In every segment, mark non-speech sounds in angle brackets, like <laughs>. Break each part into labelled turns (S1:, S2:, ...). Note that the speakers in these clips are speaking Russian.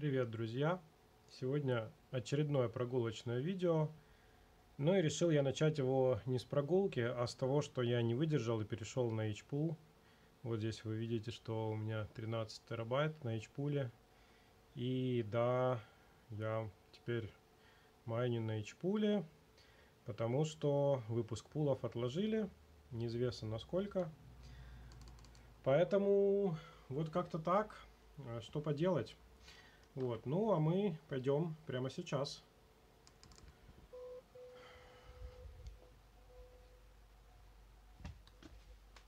S1: Привет, друзья! Сегодня очередное прогулочное видео. Ну и решил я начать его не с прогулки, а с того, что я не выдержал и перешел на HPool. Вот здесь вы видите, что у меня 13 терабайт на HPool. И да, я теперь майню на HPool, потому что выпуск пулов отложили, неизвестно насколько. Поэтому вот как-то так, а что поделать. Вот, ну а мы пойдем прямо сейчас.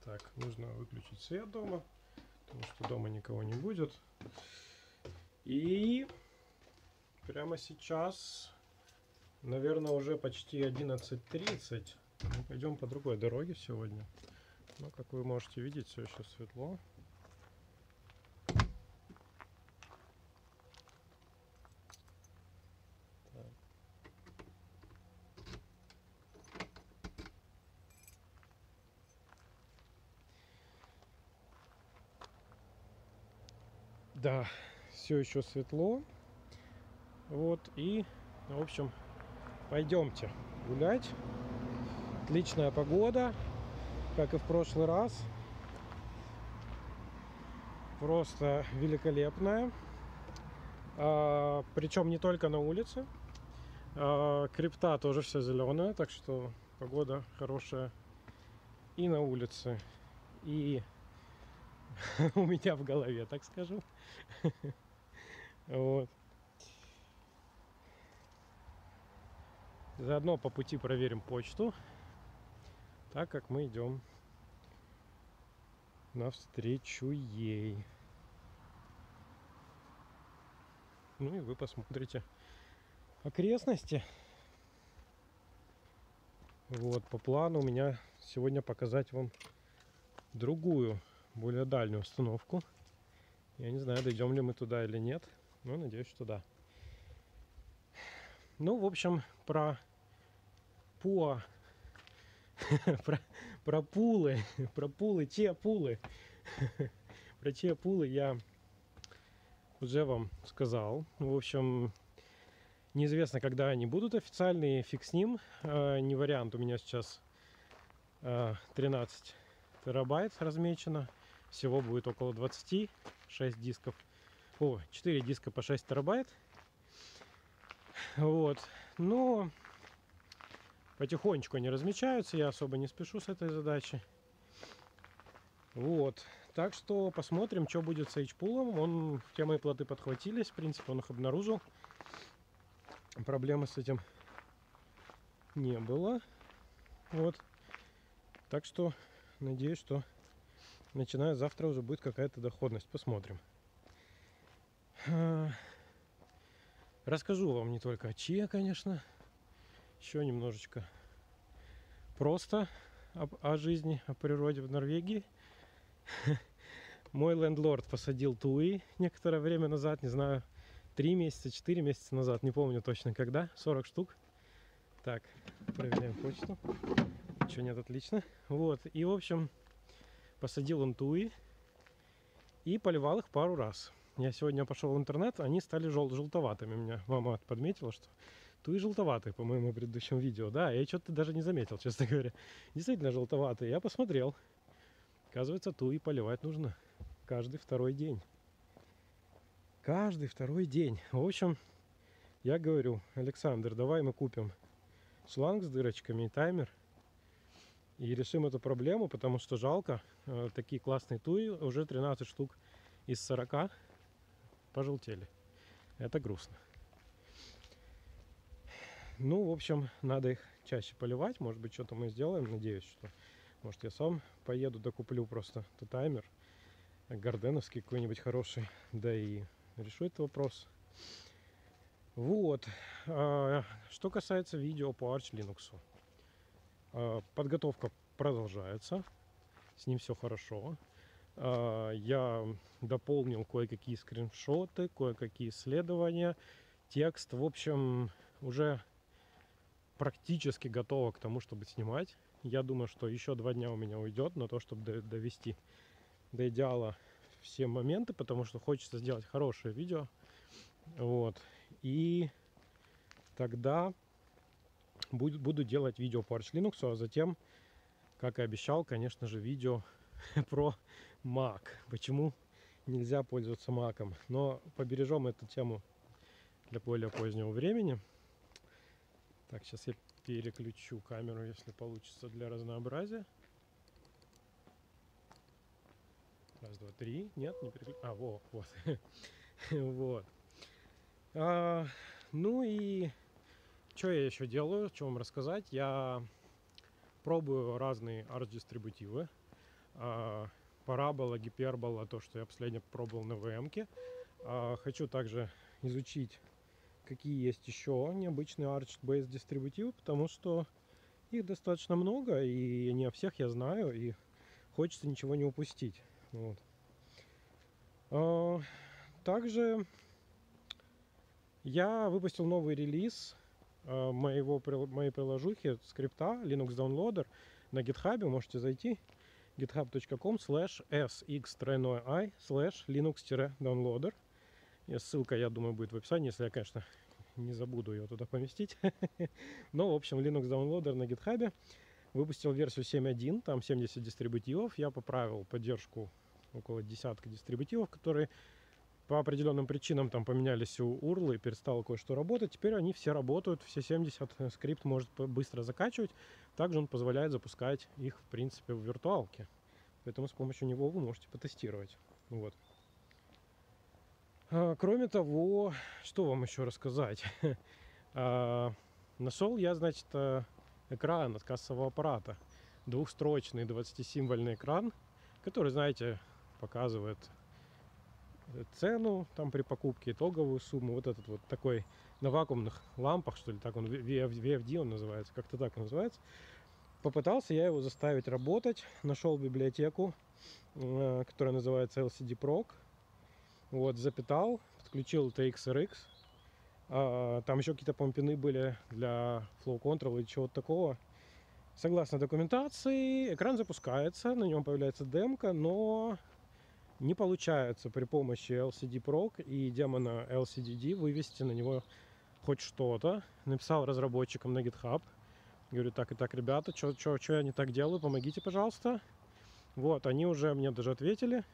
S1: Так, нужно выключить свет дома, потому что дома никого не будет. И прямо сейчас, наверное, уже почти 11.30. Мы пойдем по другой дороге сегодня. Но, как вы можете видеть, все еще светло. Да, все еще светло. Вот, и, в общем, пойдемте гулять. Отличная погода, как и в прошлый раз. Просто великолепная. А, причем не только на улице. А, крипта тоже вся зеленая, так что погода хорошая и на улице, и <laughs> у меня в голове, так скажу. Вот. Заодно по пути проверим почту, так как мы идем навстречу ей. Ну и вы посмотрите окрестности. Вот, по плану у меня сегодня показать вам другую более дальнюю установку. Я не знаю, дойдем ли мы туда или нет, но надеюсь, что да. Ну, в общем, про ПУА, <laughs> про, про пулы, <laughs> про пулы, те пулы, <laughs> про те пулы я уже вам сказал. В общем, неизвестно, когда они будут официальные, фиг с ним. А, не вариант, у меня сейчас 13 а, терабайт размечено. Всего будет около 20, 6 дисков. О, 4 диска по 6 терабайт. Вот. Но потихонечку они размечаются. Я особо не спешу с этой задачей. Вот. Так что посмотрим, что будет с H-пулом. Он, все мои плоты подхватились. В принципе, он их обнаружил. Проблемы с этим не было. Вот. Так что надеюсь, что начиная завтра уже будет какая-то доходность. Посмотрим. А, расскажу вам не только о ЧИА, конечно, еще немножечко просто об, о жизни, о природе в Норвегии. Мой лендлорд посадил туи некоторое время назад, не знаю, три месяца, четыре месяца назад, не помню точно когда, 40 штук. Так, проверяем почту. Ничего нет, отлично. Вот, и в общем, посадил он туи и поливал их пару раз. Я сегодня пошел в интернет, они стали жел желтоватыми. Меня мама подметила, что туи желтоватые, по моему предыдущему видео. Да, я что-то даже не заметил, честно <laughs> говоря. Действительно желтоватые. Я посмотрел. Оказывается, туи поливать нужно каждый второй день. Каждый второй день. В общем, я говорю, Александр, давай мы купим шланг с дырочками и таймер – и решим эту проблему, потому что жалко. Э, такие классные туи, уже 13 штук из 40 пожелтели. Это грустно. Ну, в общем, надо их чаще поливать. Может быть, что-то мы сделаем. Надеюсь, что... Может, я сам поеду, докуплю просто таймер. Горденовский какой-нибудь хороший. Да и решу этот вопрос. Вот. А, что касается видео по Arch Linux. А, подготовка продолжается. С ним все хорошо. А, я дополнил кое-какие скриншоты, кое-какие исследования. Текст, в общем, уже практически готово к тому, чтобы снимать. Я думаю, что еще два дня у меня уйдет на то, чтобы довести до идеала все моменты, потому что хочется сделать хорошее видео. Вот. И тогда буду, делать видео по Arch Linux, а затем, как и обещал, конечно же, видео <laughs> про Mac. Почему нельзя пользоваться Mac. Но побережем эту тему для более позднего времени. Так, сейчас я переключу камеру, если получится, для разнообразия. Раз, два, три. Нет, не переключу. А, во, вот. <laughs> вот. А, ну и что я еще делаю, что вам рассказать? Я пробую разные арт-дистрибутивы. А, парабола, гипербола, то, что я последнее пробовал на vm -ке. А, хочу также изучить, какие есть еще необычные Arch-based дистрибутивы, потому что их достаточно много, и не о всех я знаю, и хочется ничего не упустить. Вот. А, также я выпустил новый релиз моего, моей приложухи скрипта Linux Downloader на GitHub, можете зайти github.com slash sx slash linux-downloader. Ссылка, я думаю, будет в описании, если я, конечно, не забуду ее туда поместить. <laughs> Но, в общем, Linux Downloader на GitHub выпустил версию 7.1, там 70 дистрибутивов. Я поправил поддержку около десятка дистрибутивов, которые по определенным причинам там поменялись у и перестало кое-что работать. Теперь они все работают, все 70 скрипт может быстро закачивать. Также он позволяет запускать их, в принципе, в виртуалке. Поэтому с помощью него вы можете потестировать. Вот. А, кроме того, что вам еще рассказать? <laughs> а, нашел я, значит, э, экран от кассового аппарата. Двухстрочный 20-символьный экран, который, знаете, показывает цену там при покупке, итоговую сумму. Вот этот вот такой на вакуумных лампах, что ли, так он, VFD он называется, как-то так он называется. Попытался я его заставить работать, нашел библиотеку, э, которая называется LCD Proc. Вот, запитал, подключил TXRX. А, там еще какие-то помпины были для Flow Control или чего-то такого. Согласно документации, экран запускается, на нем появляется демка, но не получается при помощи LCD Proc и демона LCDD вывести на него хоть что-то. Написал разработчикам на GitHub. Говорю, так и так, ребята, что я не так делаю, помогите, пожалуйста. Вот, они уже мне даже ответили.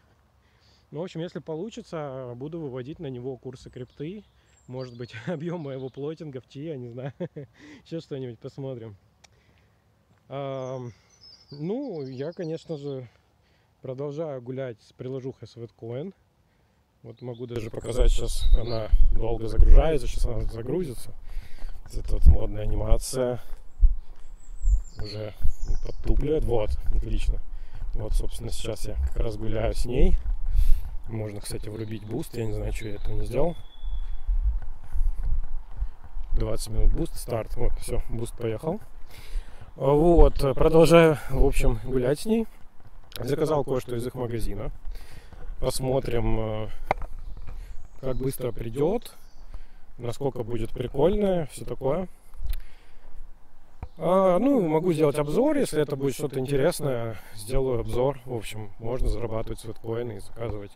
S1: Ну, в общем, если получится, буду выводить на него курсы крипты. Может быть, <laughs> объем моего плотинга в Ти, я не знаю. <laughs> Сейчас что-нибудь посмотрим. Ну, я, конечно же, Продолжаю гулять с приложухой Sweatcoin. Вот могу даже показать сейчас, она долго загружается, сейчас она загрузится. Это вот модная анимация. Уже подтупливает. Вот, отлично. Вот, собственно, сейчас я как раз гуляю с ней. Можно, кстати, врубить буст. Я не знаю, что я этого не сделал. 20 минут буст, старт. Вот, все, буст поехал. Вот, продолжаю, в общем, гулять с ней. Заказал кое-что из их магазина. Посмотрим, э, как быстро придет, насколько будет прикольно, все такое. А, ну, могу сделать обзор, если это будет что-то интересное, сделаю обзор. В общем, можно зарабатывать свиткоины и заказывать.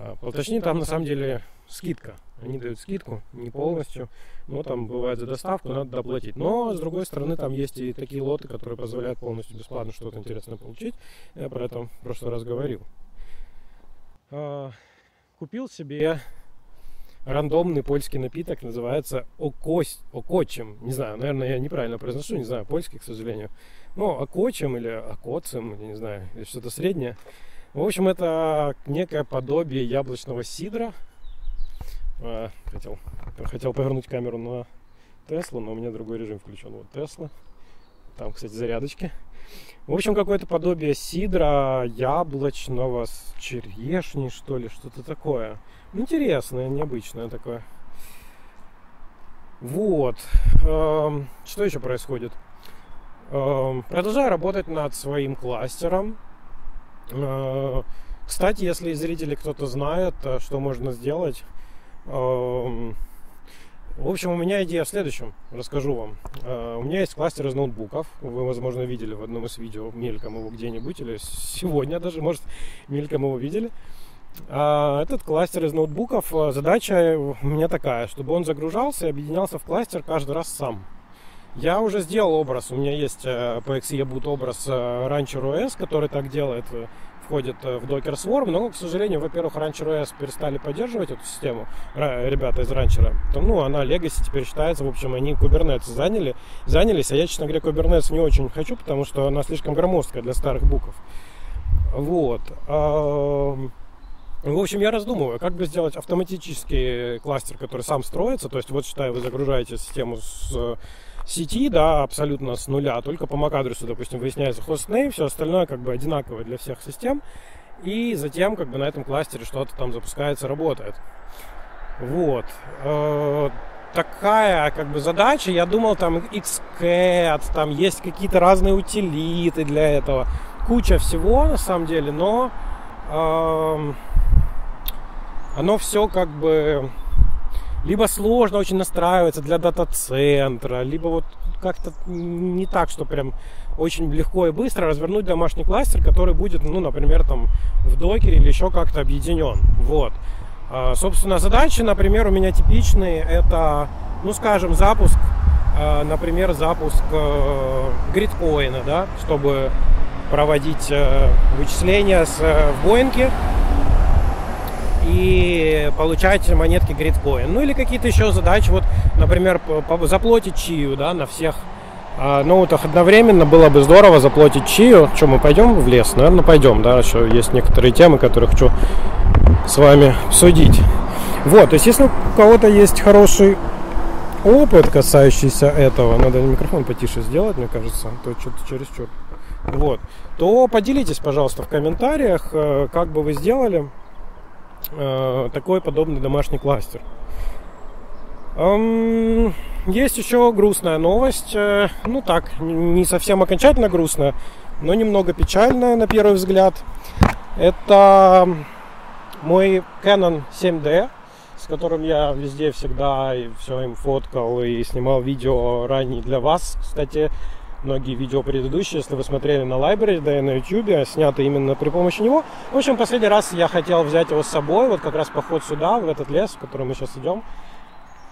S1: А, точнее, там на самом деле скидка. Они дают скидку, не полностью, но там бывает за доставку надо доплатить. Но, с другой стороны, там есть и такие лоты, которые позволяют полностью бесплатно что-то интересное получить. Я про это в прошлый раз говорил. А, купил себе рандомный польский напиток, называется окось, окочем. Не знаю, наверное, я неправильно произношу, не знаю, польский, к сожалению. Но окочем или окоцем, не знаю, или что-то среднее. В общем, это некое подобие яблочного сидра, а, хотел, хотел повернуть камеру на Теслу, но у меня другой режим включен. Вот Тесла. Там, кстати, зарядочки. В общем, какое-то подобие сидра яблочного с черешней, что ли, что-то такое. Интересное, необычное такое. Вот. Эм, что еще происходит? Эм, продолжаю работать над своим кластером. Э, кстати, если зрители кто-то знает, э, что можно сделать, в общем, у меня идея в следующем. Расскажу вам. А, у меня есть кластер из ноутбуков. Вы, возможно, видели в одном из видео мельком его где-нибудь. Или сегодня даже, может, мельком его видели. А этот кластер из ноутбуков, э, задача у меня такая, чтобы он загружался и объединялся в кластер каждый раз сам. Я уже сделал образ, у меня есть э, по XE образ э, Rancher OS, который так делает, входит в Docker Swarm, но, к сожалению, во-первых, Rancher OS перестали поддерживать эту систему, ребята из Rancher, то, ну, она Legacy теперь считается, в общем, они Kubernetes заняли, занялись, а я, честно говоря, Kubernetes не очень хочу, потому что она слишком громоздкая для старых букв. Вот. В общем, я раздумываю, как бы сделать автоматический кластер, который сам строится. То есть, вот считаю, вы загружаете систему с сети, да, абсолютно с нуля, только по MAC-адресу, допустим, выясняется хостнейм, все остальное как бы одинаковое для всех систем. И затем как бы на этом кластере что-то там запускается, работает. Вот. Э, такая как бы задача. Я думал, там Xcat, там есть какие-то разные утилиты для этого. Куча всего на самом деле, но эм, оно все как бы либо сложно очень настраивается для дата-центра, либо вот как-то не так, что прям очень легко и быстро развернуть домашний кластер, который будет, ну, например, там в докере или еще как-то объединен. Вот. А, собственно, задачи, например, у меня типичные. Это, ну, скажем, запуск, а, например, запуск э, гридкоина, да, чтобы проводить э, вычисления с, э, в Боинге и получать монетки гридкоин. Ну или какие-то еще задачи, вот, например, заплатить чию, да, на всех а, ноутах одновременно было бы здорово заплатить чию. Что, мы пойдем в лес? Наверное, пойдем, да, еще есть некоторые темы, которые хочу с вами обсудить. Вот, то есть если у кого-то есть хороший опыт, касающийся этого, надо микрофон потише сделать, мне кажется, а то что-то чересчур. Вот, то поделитесь, пожалуйста, в комментариях, э, как бы вы сделали, такой подобный домашний кластер. Есть еще грустная новость. Э, ну так, не совсем окончательно грустная, но немного печальная на первый взгляд. Это мой Canon 7D, с которым я везде всегда и все им фоткал и снимал видео ранее для вас. Кстати, многие видео предыдущие, если вы смотрели на Library, да и на YouTube, сняты именно при помощи него. В общем, последний раз я хотел взять его с собой, вот как раз поход сюда, в этот лес, в который мы сейчас идем.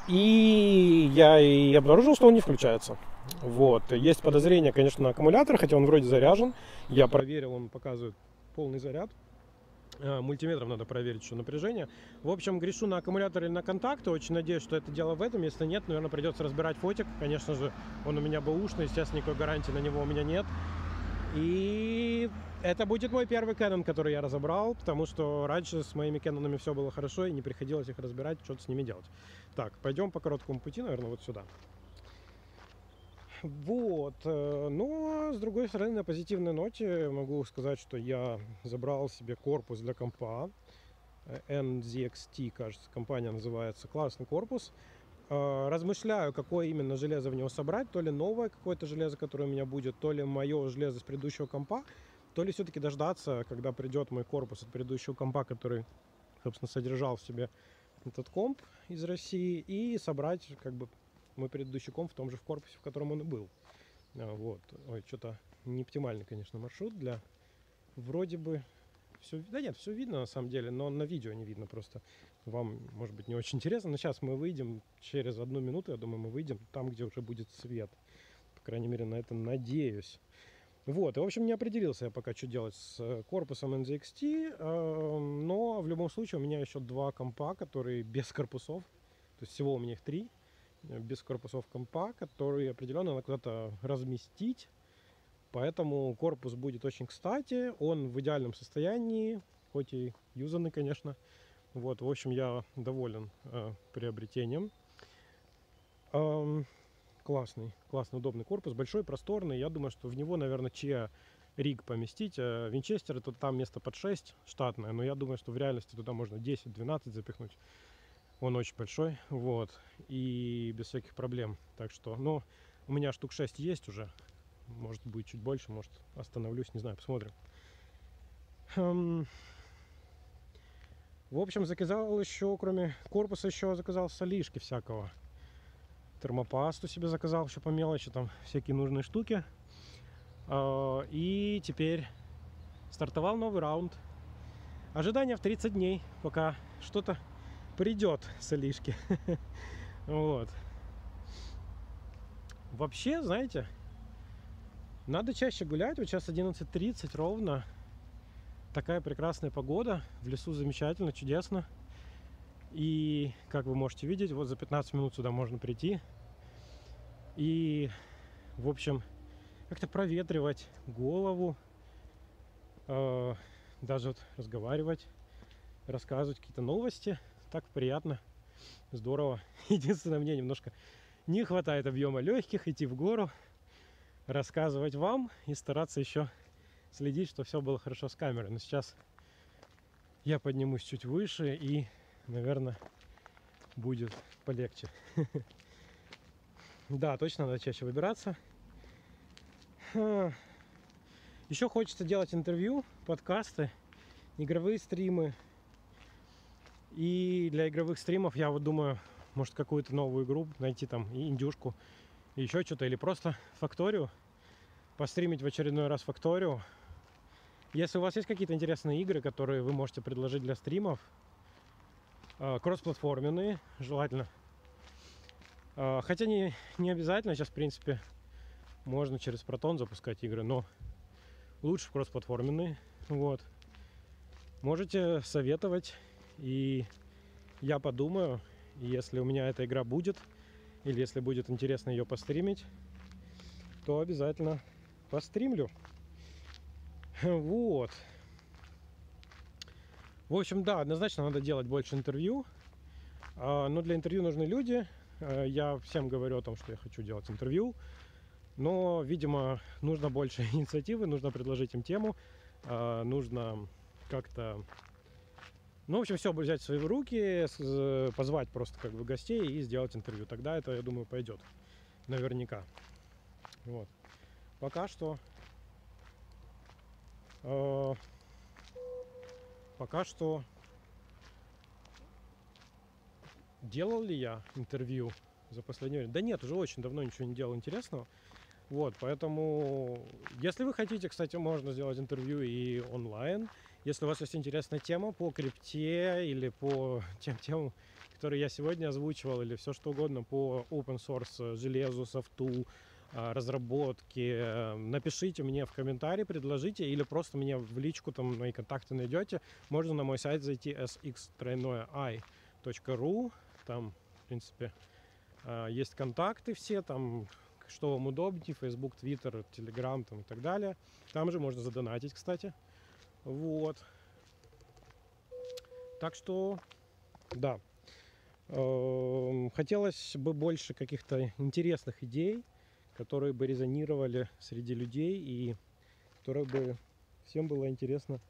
S1: И я и обнаружил, что он не включается. Вот. Есть подозрение, конечно, на аккумулятор, хотя он вроде заряжен. Я проверил, он показывает полный заряд. Э, мультиметром надо проверить еще напряжение. В общем, грешу на аккумулятор или на контакты. Очень надеюсь, что это дело в этом. Если нет, наверное, придется разбирать фотик. Конечно же, он у меня бэушный, естественно, никакой гарантии на него у меня нет. И это будет мой первый Canon, который я разобрал, потому что раньше с моими Кэнонами все было хорошо и не приходилось их разбирать, что-то с ними делать. Так, пойдем по короткому пути, наверное, вот сюда. Вот. Э, но, с другой стороны, на позитивной ноте могу сказать, что я забрал себе корпус для компа. Э, NZXT, кажется, компания называется. Классный корпус. Э, размышляю, какое именно железо в него собрать. То ли новое какое-то железо, которое у меня будет, то ли мое железо с предыдущего компа, то ли все-таки дождаться, когда придет мой корпус от предыдущего компа, который, собственно, содержал в себе этот комп из России, и собрать как бы мой предыдущий комп в том же в корпусе, в котором он и был. А, вот. Ой, что-то не оптимальный, конечно, маршрут для... Вроде бы все... Да нет, все видно на самом деле, но на видео не видно просто. Вам, может быть, не очень интересно. Но сейчас мы выйдем через одну минуту, я думаю, мы выйдем там, где уже будет свет. По крайней мере, на это надеюсь. Вот, и, в общем, не определился я пока, что делать с э, корпусом NZXT, э, но в любом случае у меня еще два компа, которые без корпусов, то есть всего у меня их три, без корпусов компа, которые определенно надо куда-то разместить. Поэтому корпус будет очень кстати. Он в идеальном состоянии, хоть и юзанный, конечно. Вот, в общем, я доволен э, приобретением. Эм, классный, классный, удобный корпус, большой, просторный. Я думаю, что в него, наверное, чья риг поместить. Э, Винчестер это там место под 6 штатное, но я думаю, что в реальности туда можно 10-12 запихнуть. Он очень большой, вот, и без всяких проблем. Так что, ну, у меня штук 6 есть уже. Может быть чуть больше, может остановлюсь, не знаю, посмотрим. Хм. В общем, заказал еще, кроме корпуса, еще заказал солишки всякого. Термопасту себе заказал еще по мелочи, там всякие нужные штуки. А, и теперь стартовал новый раунд ожидание в 30 дней, пока что-то придет с. <laughs> Вот. Вообще, знаете, надо чаще гулять. Вот сейчас 11.30 ровно. Такая прекрасная погода. В лесу замечательно, чудесно. И, как вы можете видеть, вот за 15 минут сюда можно прийти. И, в общем, как-то проветривать голову. Э, даже вот разговаривать, рассказывать какие-то новости. Так приятно, здорово. <laughs> Единственное, мне немножко не хватает объема легких, идти в гору, рассказывать вам и стараться еще следить, что все было хорошо с камерой. Но сейчас я поднимусь чуть выше и, наверное, будет полегче. <laughs> Да, точно надо чаще выбираться. Еще хочется делать интервью, подкасты, игровые стримы. И для игровых стримов я вот думаю, может какую-то новую игру найти там, и индюшку, и еще что-то, или просто факторию, постримить в очередной раз факторию. Если у вас есть какие-то интересные игры, которые вы можете предложить для стримов, э, кроссплатформенные, желательно. Э, хотя не, не обязательно, сейчас, в принципе, можно через Протон запускать игры, но лучше в кроссплатформенные. Вот. Можете советовать, и я подумаю, если у меня эта игра будет, или если будет интересно ее постримить, то обязательно постримлю. <laughs> Вот. В общем, да, однозначно надо делать больше интервью. А, но для интервью нужны люди. А, я всем говорю о том, что я хочу делать интервью. Но, видимо, нужно больше <laughs> инициативы, нужно предложить им тему, а, нужно как-то ну, в общем, все взять в свои руки, позвать просто как бы гостей и сделать интервью. Тогда это, я думаю, пойдет. Наверняка. Вот. Пока что... Э, пока что... Делал ли я интервью за последнее время? Да нет, уже очень давно ничего не делал интересного. Вот, поэтому, если вы хотите, кстати, можно сделать интервью и онлайн. Если у вас есть интересная тема по крипте или по <laughs> тем темам, которые я сегодня озвучивал, или все что угодно по open source, железу, софту, а, разработке, напишите мне в комментарии, предложите, или просто мне в личку там мои контакты найдете. Можно на мой сайт зайти sx.ru, там, в принципе, есть контакты все, там что вам удобнее, Facebook, Twitter, Telegram там, и так далее. Там же можно задонатить, кстати. Вот. Так что, да. Эм, хотелось бы больше каких-то интересных идей, которые бы резонировали среди людей и которые бы всем было интересно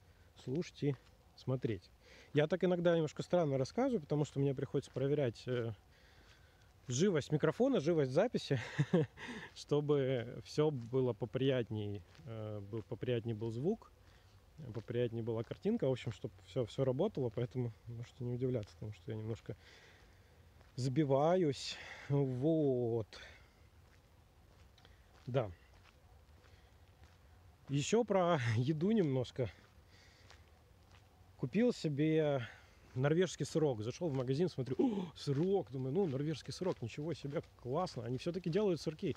S1: слушать и смотреть. Я так иногда немножко странно рассказываю, потому что мне приходится проверять э, живость микрофона, живость записи, <laughs> чтобы все было поприятней, э, был, поприятней был звук, поприятнее была картинка, в общем, чтобы все, все работало, поэтому можете не удивляться, потому что я немножко забиваюсь. Вот. Да. Еще про еду немножко. Купил себе норвежский сырок. Зашел в магазин, смотрю, О, сырок. Думаю, ну, норвежский сырок, ничего себе, классно. Они все-таки делают сырки.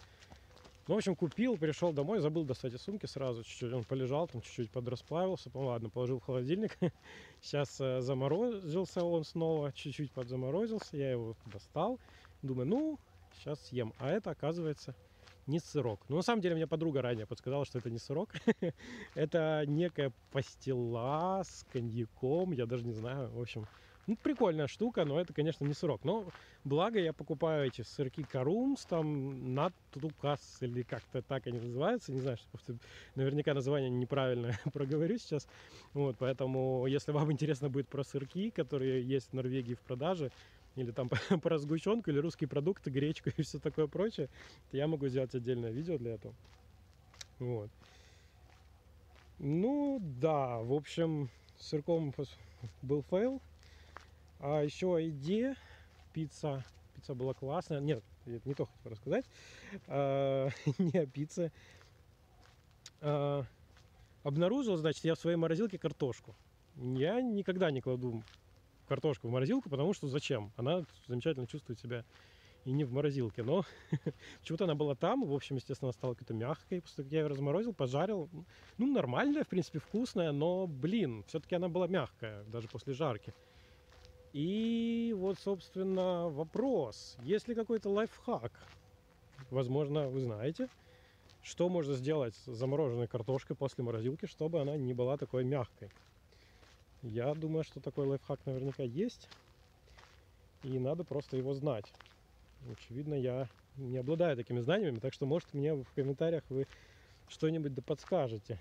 S1: Ну, в общем, купил, пришел домой, забыл достать из сумки сразу. Чуть-чуть он полежал, там чуть-чуть подрасплавился. Ну, ладно, положил в холодильник. <laughs> Сейчас э, заморозился он снова, чуть-чуть подзаморозился. Я его достал. Думаю, ну, сейчас съем. А это, оказывается, не сырок. Ну, на самом деле, мне подруга ранее подсказала, что это не сырок. <laughs> это некая пастила с коньяком, я даже не знаю. В общем, ну, прикольная штука, но это, конечно, не сырок. Но благо я покупаю эти сырки Карумс, там, Натукас, или как-то так они называются. Не знаю, что наверняка название неправильно <laughs> проговорю сейчас. Вот, поэтому, если вам интересно будет про сырки, которые есть в Норвегии в продаже, или там <laughs> про сгущенку, или русские продукты, гречку <laughs> и все такое прочее, то я могу сделать отдельное видео для этого. Вот. Ну, да, в общем, с сырком был фейл. А еще о еде. Пицца. Пицца была классная. Нет, не то хотел рассказать. А, <laughs> не о пицце. А, обнаружил, значит, я в своей морозилке картошку. Я никогда не кладу картошку в морозилку, потому что зачем? Она замечательно чувствует себя и не в морозилке. Но <laughs> почему-то она была там. В общем, естественно, стала какой-то мягкой. После того, как я ее разморозил, пожарил. Ну, нормальная, в принципе, вкусная, но, блин, все-таки она была мягкая, даже после жарки. И вот, собственно, вопрос. Есть ли какой-то лайфхак? Возможно, вы знаете, что можно сделать с замороженной картошкой после морозилки, чтобы она не была такой мягкой. Я думаю, что такой лайфхак наверняка есть. И надо просто его знать. Очевидно, я не обладаю такими знаниями, так что, может, мне в комментариях вы что-нибудь да подскажете.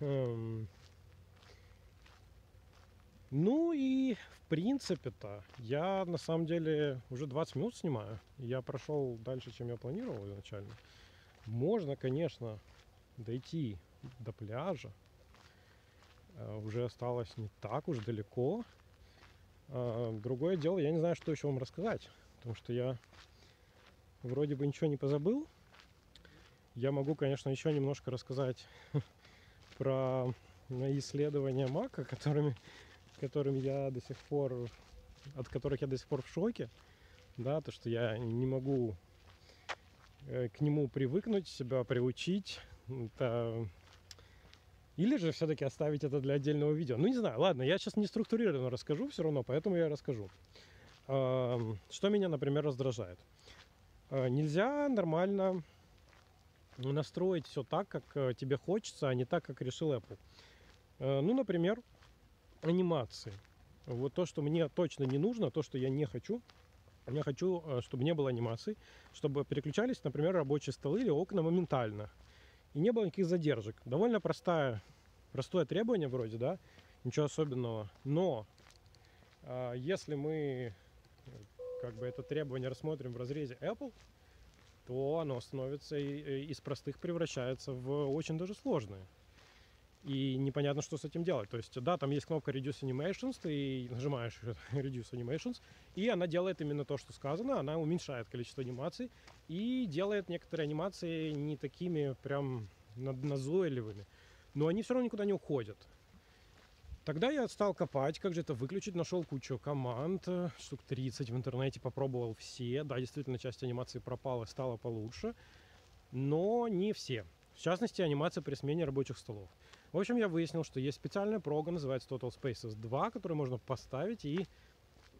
S1: <laughs> Ну и в принципе-то я на самом деле уже 20 минут снимаю. Я прошел дальше, чем я планировал изначально. Можно, конечно, дойти до пляжа. Э, уже осталось не так уж далеко. А, другое дело, я не знаю, что еще вам рассказать, потому что я вроде бы ничего не позабыл. Я могу, конечно, еще немножко рассказать <laughs> про исследования Мака, которыми, которыми я до сих пор, от которых я до сих пор в шоке. Да, то, что я не могу э, к нему привыкнуть, себя приучить. Это или же все-таки оставить это для отдельного видео. Ну, не знаю, ладно, я сейчас не структурированно расскажу все равно, поэтому я расскажу. Что меня, например, раздражает? А, нельзя нормально настроить все так, как э, тебе хочется, а не так, как решил Apple. Э, ну, например, анимации. Вот то, что мне точно не нужно, то, что я не хочу. Я хочу, э, чтобы не было анимаций, чтобы переключались, например, рабочие столы или окна моментально и не было никаких задержек. Довольно простая, простое требование вроде, да, ничего особенного. Но э, если мы как бы это требование рассмотрим в разрезе Apple, то оно становится из простых превращается в очень даже сложное. И непонятно, что с этим делать. То есть, да, там есть кнопка Reduce Animations, ты нажимаешь <laughs> Reduce Animations, и она делает именно то, что сказано, она уменьшает количество анимаций и делает некоторые анимации не такими прям назойливыми. Но они все равно никуда не уходят. Тогда я стал копать, как же это выключить, нашел кучу команд, э, штук 30 в интернете, попробовал все. Да, действительно, часть анимации пропала, стала получше, но не все. В частности, анимация при смене рабочих столов. В общем, я выяснил, что есть специальная прога, называется Total Spaces 2, которую можно поставить и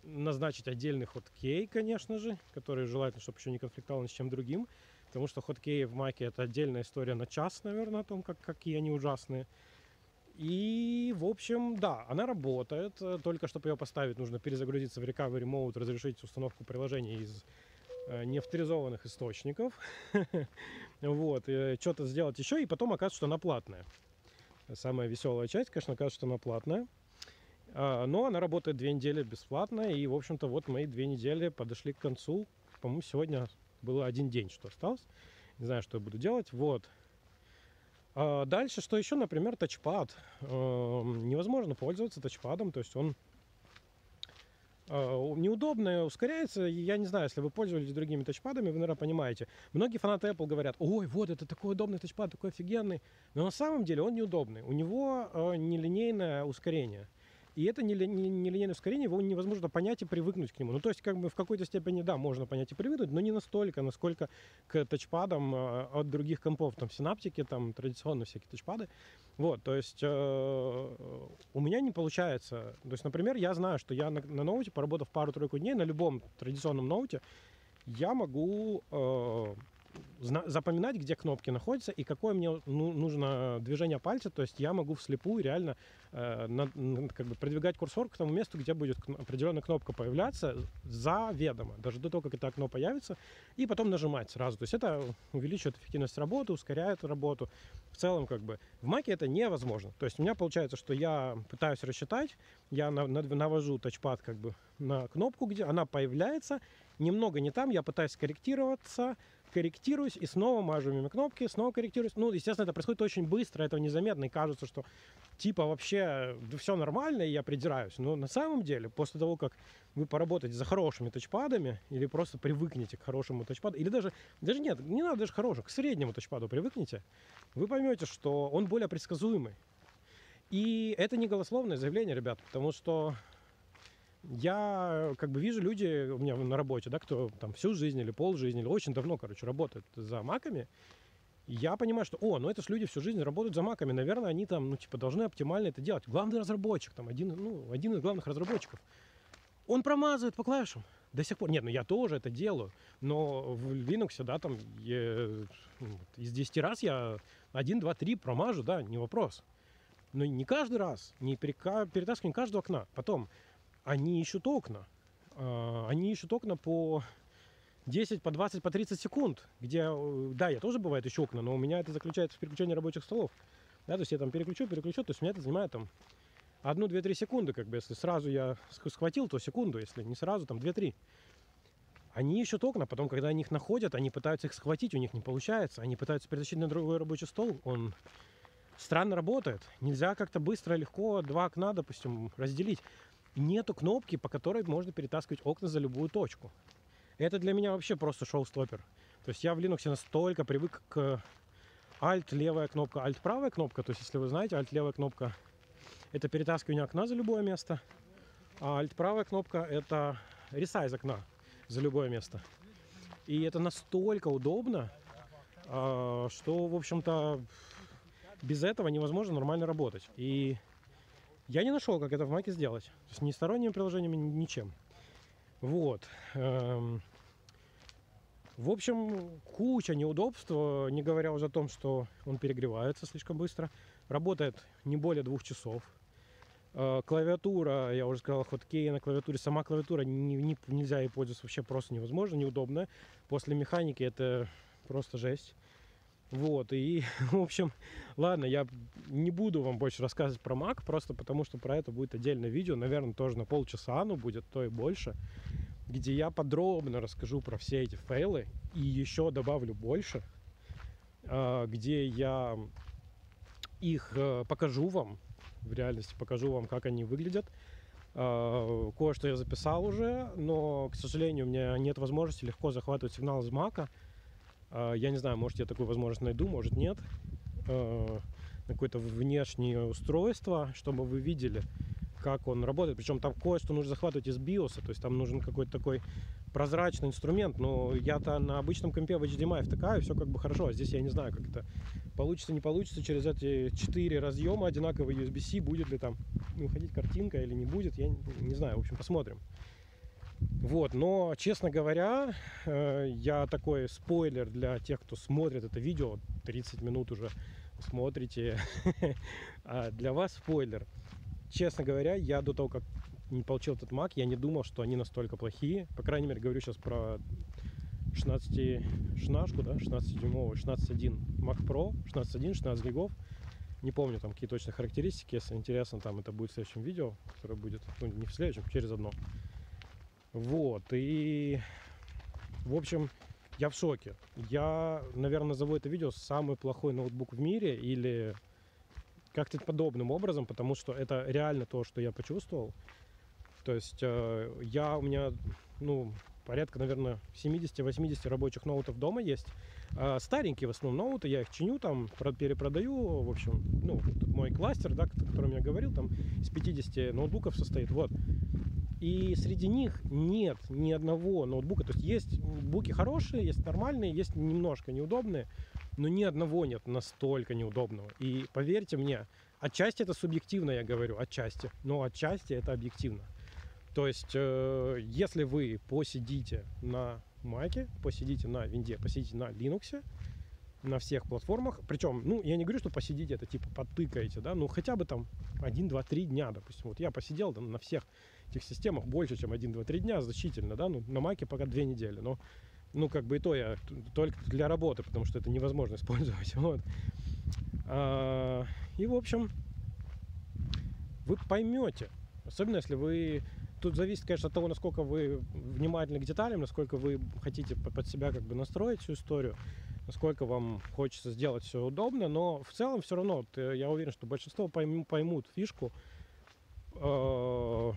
S1: назначить отдельный хоткей, конечно же, который желательно, чтобы еще не конфликтовал ни с чем другим, потому что хоткеи в маке это отдельная история на час, наверное, о том, как, какие они ужасные. И, в общем, да, она работает, только чтобы ее поставить, нужно перезагрузиться в Recovery Mode, разрешить установку приложения из э, неавторизованных источников, <laughs> вот, что-то сделать еще, и потом оказывается, что она платная. Самая веселая часть, конечно, кажется, что она платная. А, но она работает две недели бесплатно. И, в общем-то, вот мои две недели подошли к концу. По-моему, сегодня было один день, что осталось. Не знаю, что я буду делать. Вот. А дальше, что еще, например, тачпад. Невозможно пользоваться тачпадом, то есть он неудобно, ускоряется. Я не знаю, если вы пользовались другими тачпадами, вы, наверное, понимаете. Многие фанаты Apple говорят, ой, вот это такой удобный тачпад, такой офигенный. Но на самом деле он неудобный. У него э, нелинейное ускорение. И это нелинейное ускорение, его невозможно понять и привыкнуть к нему. Ну, то есть, как бы в какой-то степени, да, можно понять и привыкнуть, но не настолько, насколько к тачпадам э, от других компов, там, синаптики, там, традиционные всякие тачпады. Вот, то есть, э, у меня не получается. То есть, например, я знаю, что я на, на ноуте, поработав пару-тройку дней, на любом традиционном ноуте, я могу э, запоминать, где кнопки находятся и какое мне ну, нужно движение пальца. То есть я могу вслепую реально э, на, как бы продвигать курсор к тому месту, где будет определенная кнопка появляться заведомо, даже до того, как это окно появится, и потом нажимать сразу. То есть это увеличивает эффективность работы, ускоряет работу. В целом, как бы, в маке это невозможно. То есть у меня получается, что я пытаюсь рассчитать, я на, на, навожу тачпад как бы на кнопку, где она появляется, немного не там, я пытаюсь корректироваться, корректируюсь и снова мажу мимо кнопки, снова корректируюсь. Ну, естественно, это происходит очень быстро, этого незаметно, и кажется, что типа вообще да все нормально, и я придираюсь. Но на самом деле, после того, как вы поработаете за хорошими тачпадами, или просто привыкнете к хорошему тачпаду, или даже, даже нет, не надо даже хорошего, к среднему тачпаду привыкнете, вы поймете, что он более предсказуемый. И это не голословное заявление, ребят, потому что я как бы вижу люди у меня на работе, да, кто там всю жизнь или пол жизни, или очень давно, короче, работают за маками. Я понимаю, что, о, ну это ж люди всю жизнь работают за маками, наверное, они там, ну, типа, должны оптимально это делать. Главный разработчик, там, один, ну, один из главных разработчиков. Он промазывает по клавишам до сих пор. Нет, ну я тоже это делаю, но в Linux, да, там, я, ну, из 10 раз я 1, 2, 3 промажу, да, не вопрос. Но не каждый раз, не перетаскивание каждого окна. Потом, они ищут окна. А, они ищут окна по 10, по 20, по 30 секунд, где, э, да, я тоже бывает ищу окна, но у меня это заключается в переключении рабочих столов. Да, то есть я там переключу, переключу, то есть меня это занимает там одну, две, три секунды, как бы, если сразу я схватил, то секунду, если не сразу, там, две-три. Они ищут окна, потом, когда они их находят, они пытаются их схватить, у них не получается, они пытаются перетащить на другой рабочий стол, он странно работает. Нельзя как-то быстро, легко два окна, допустим, разделить нету кнопки, по которой можно перетаскивать окна за любую точку. Это для меня вообще просто шоу-стопер. То есть я в Linux настолько привык к Alt левая кнопка, Alt правая кнопка. То есть если вы знаете, Alt левая кнопка это перетаскивание окна за любое место, а Alt правая кнопка это ресайз окна за любое место. И это настолько удобно, а, что, в общем-то, без этого невозможно нормально работать. И я не нашел, как это в Маке сделать. То есть ни сторонними приложениями, ничем. Вот. Эм, в общем, куча неудобств, не говоря уже о том, что он перегревается слишком быстро. Работает не более двух часов. Э, клавиатура, я уже сказал, хоткей на клавиатуре. Сама клавиатура не, не, нельзя ей пользоваться вообще просто невозможно, неудобно. После механики это просто жесть. Вот, и, <laughs> в общем, ладно, я не буду вам больше рассказывать про Mac, просто потому что про это будет отдельное видео, наверное, тоже на полчаса оно будет, то и больше, где я подробно расскажу про все эти фейлы и еще добавлю больше, а, где я их э, покажу вам, в реальности покажу вам, как они выглядят. А, кое-что я записал уже, но, к сожалению, у меня нет возможности легко захватывать сигнал из Мака, я не знаю, может я такую возможность найду, может нет. А, какое-то внешнее устройство, чтобы вы видели, как он работает. Причем там кое-что нужно захватывать из биоса, то есть там нужен какой-то такой прозрачный инструмент. Но я-то на обычном компе в HDMI втыкаю, все как бы хорошо. А здесь я не знаю, как это получится, не получится через эти четыре разъема одинаковые USB-C, будет ли там выходить картинка или не будет, я не знаю. В общем, посмотрим. Вот, но, честно говоря, э, я такой спойлер для тех, кто смотрит это видео, 30 минут уже смотрите, <laughs> а для вас спойлер. Честно говоря, я до того, как не получил этот Mac, я не думал, что они настолько плохие. По крайней мере, говорю сейчас про 16 шнашку, да, 16-дюймовый, 16.1 Mac Pro, 16.1, 16 гигов. Не помню там какие точные характеристики, если интересно, там это будет в следующем видео, которое будет, ну, не в следующем, через одно. Вот, и, в общем, я в шоке. Я, наверное, назову это видео самый плохой ноутбук в мире или как-то подобным образом, потому что это реально то, что я почувствовал. То есть э, я, у меня, ну, порядка, наверное, 70-80 рабочих ноутов дома есть. Э, старенькие в основном ноуты, я их чиню, там, перепродаю, в общем, ну, мой кластер, да, о котором я говорил, там, из 50 ноутбуков состоит, вот. И среди них нет ни одного ноутбука. То есть есть буки хорошие, есть нормальные, есть немножко неудобные, но ни одного нет настолько неудобного. И поверьте мне, отчасти это субъективно, я говорю, отчасти, но отчасти это объективно. То есть, э, если вы посидите на Маке, посидите на Винде, посидите на Linux, на всех платформах. Причем, ну, я не говорю, что посидите, это типа подтыкаете, да, ну, хотя бы там 1, 2, 3 дня, допустим. Вот я посидел там, на всех этих системах больше, чем 1, 2, 3 дня, значительно, да, ну, на Маке пока 2 недели, но, ну, как бы и то я только для работы, потому что это невозможно <laughs> использовать, вот. А, и, в общем, вы поймете, особенно если вы тут зависит, конечно, от того, насколько вы внимательны к деталям, насколько вы хотите под себя как бы настроить всю историю, насколько вам хочется сделать все удобно, но в целом все равно э, я уверен, что большинство поймут фишку, э,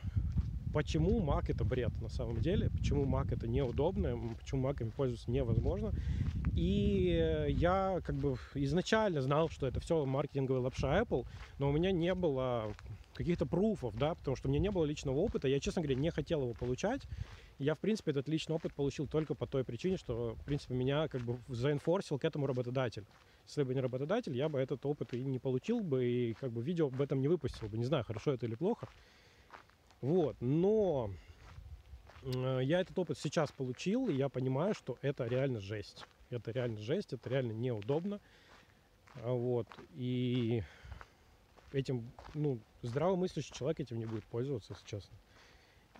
S1: почему Mac это бред на самом деле, почему Mac это неудобно, почему Mac пользоваться невозможно. И я как бы изначально знал, что это все маркетинговая лапша Apple, но у меня не было каких-то пруфов, да, потому что у меня не было личного опыта, я, честно говоря, не хотел его получать. Я, в принципе, этот личный опыт получил только по той причине, что, в принципе, меня как бы заинфорсил к этому работодатель. Если бы не работодатель, я бы этот опыт и не получил бы, и как бы видео об этом не выпустил бы. Не знаю, хорошо это или плохо. Вот, но э, я этот опыт сейчас получил, и я понимаю, что это реально жесть. Это реально жесть, это реально неудобно. А Вот, и этим, ну, здравомыслящий человек этим не будет пользоваться, если честно.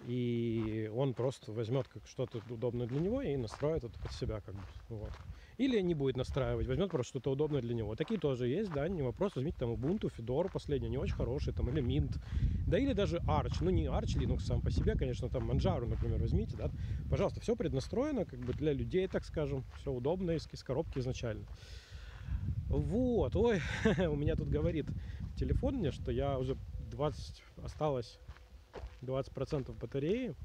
S1: И он просто возьмет как что-то удобное для него и настроит это под себя, как бы. Вот. Или не будет настраивать, возьмет просто что-то удобное для него. Такие тоже есть, да, не вопрос. Возьмите там Ubuntu, Fedora последний, не очень хороший, там, или Mint. Да или даже Arch. Ну, не Arch Linux сам по себе, конечно, там Manjaro, например, возьмите, да. Пожалуйста, все преднастроено, как бы для людей, так скажем. Все удобно из, из коробки изначально. Вот, ой, <laughs> у меня тут говорит телефон мне, что я уже 20, осталось 20% батареи.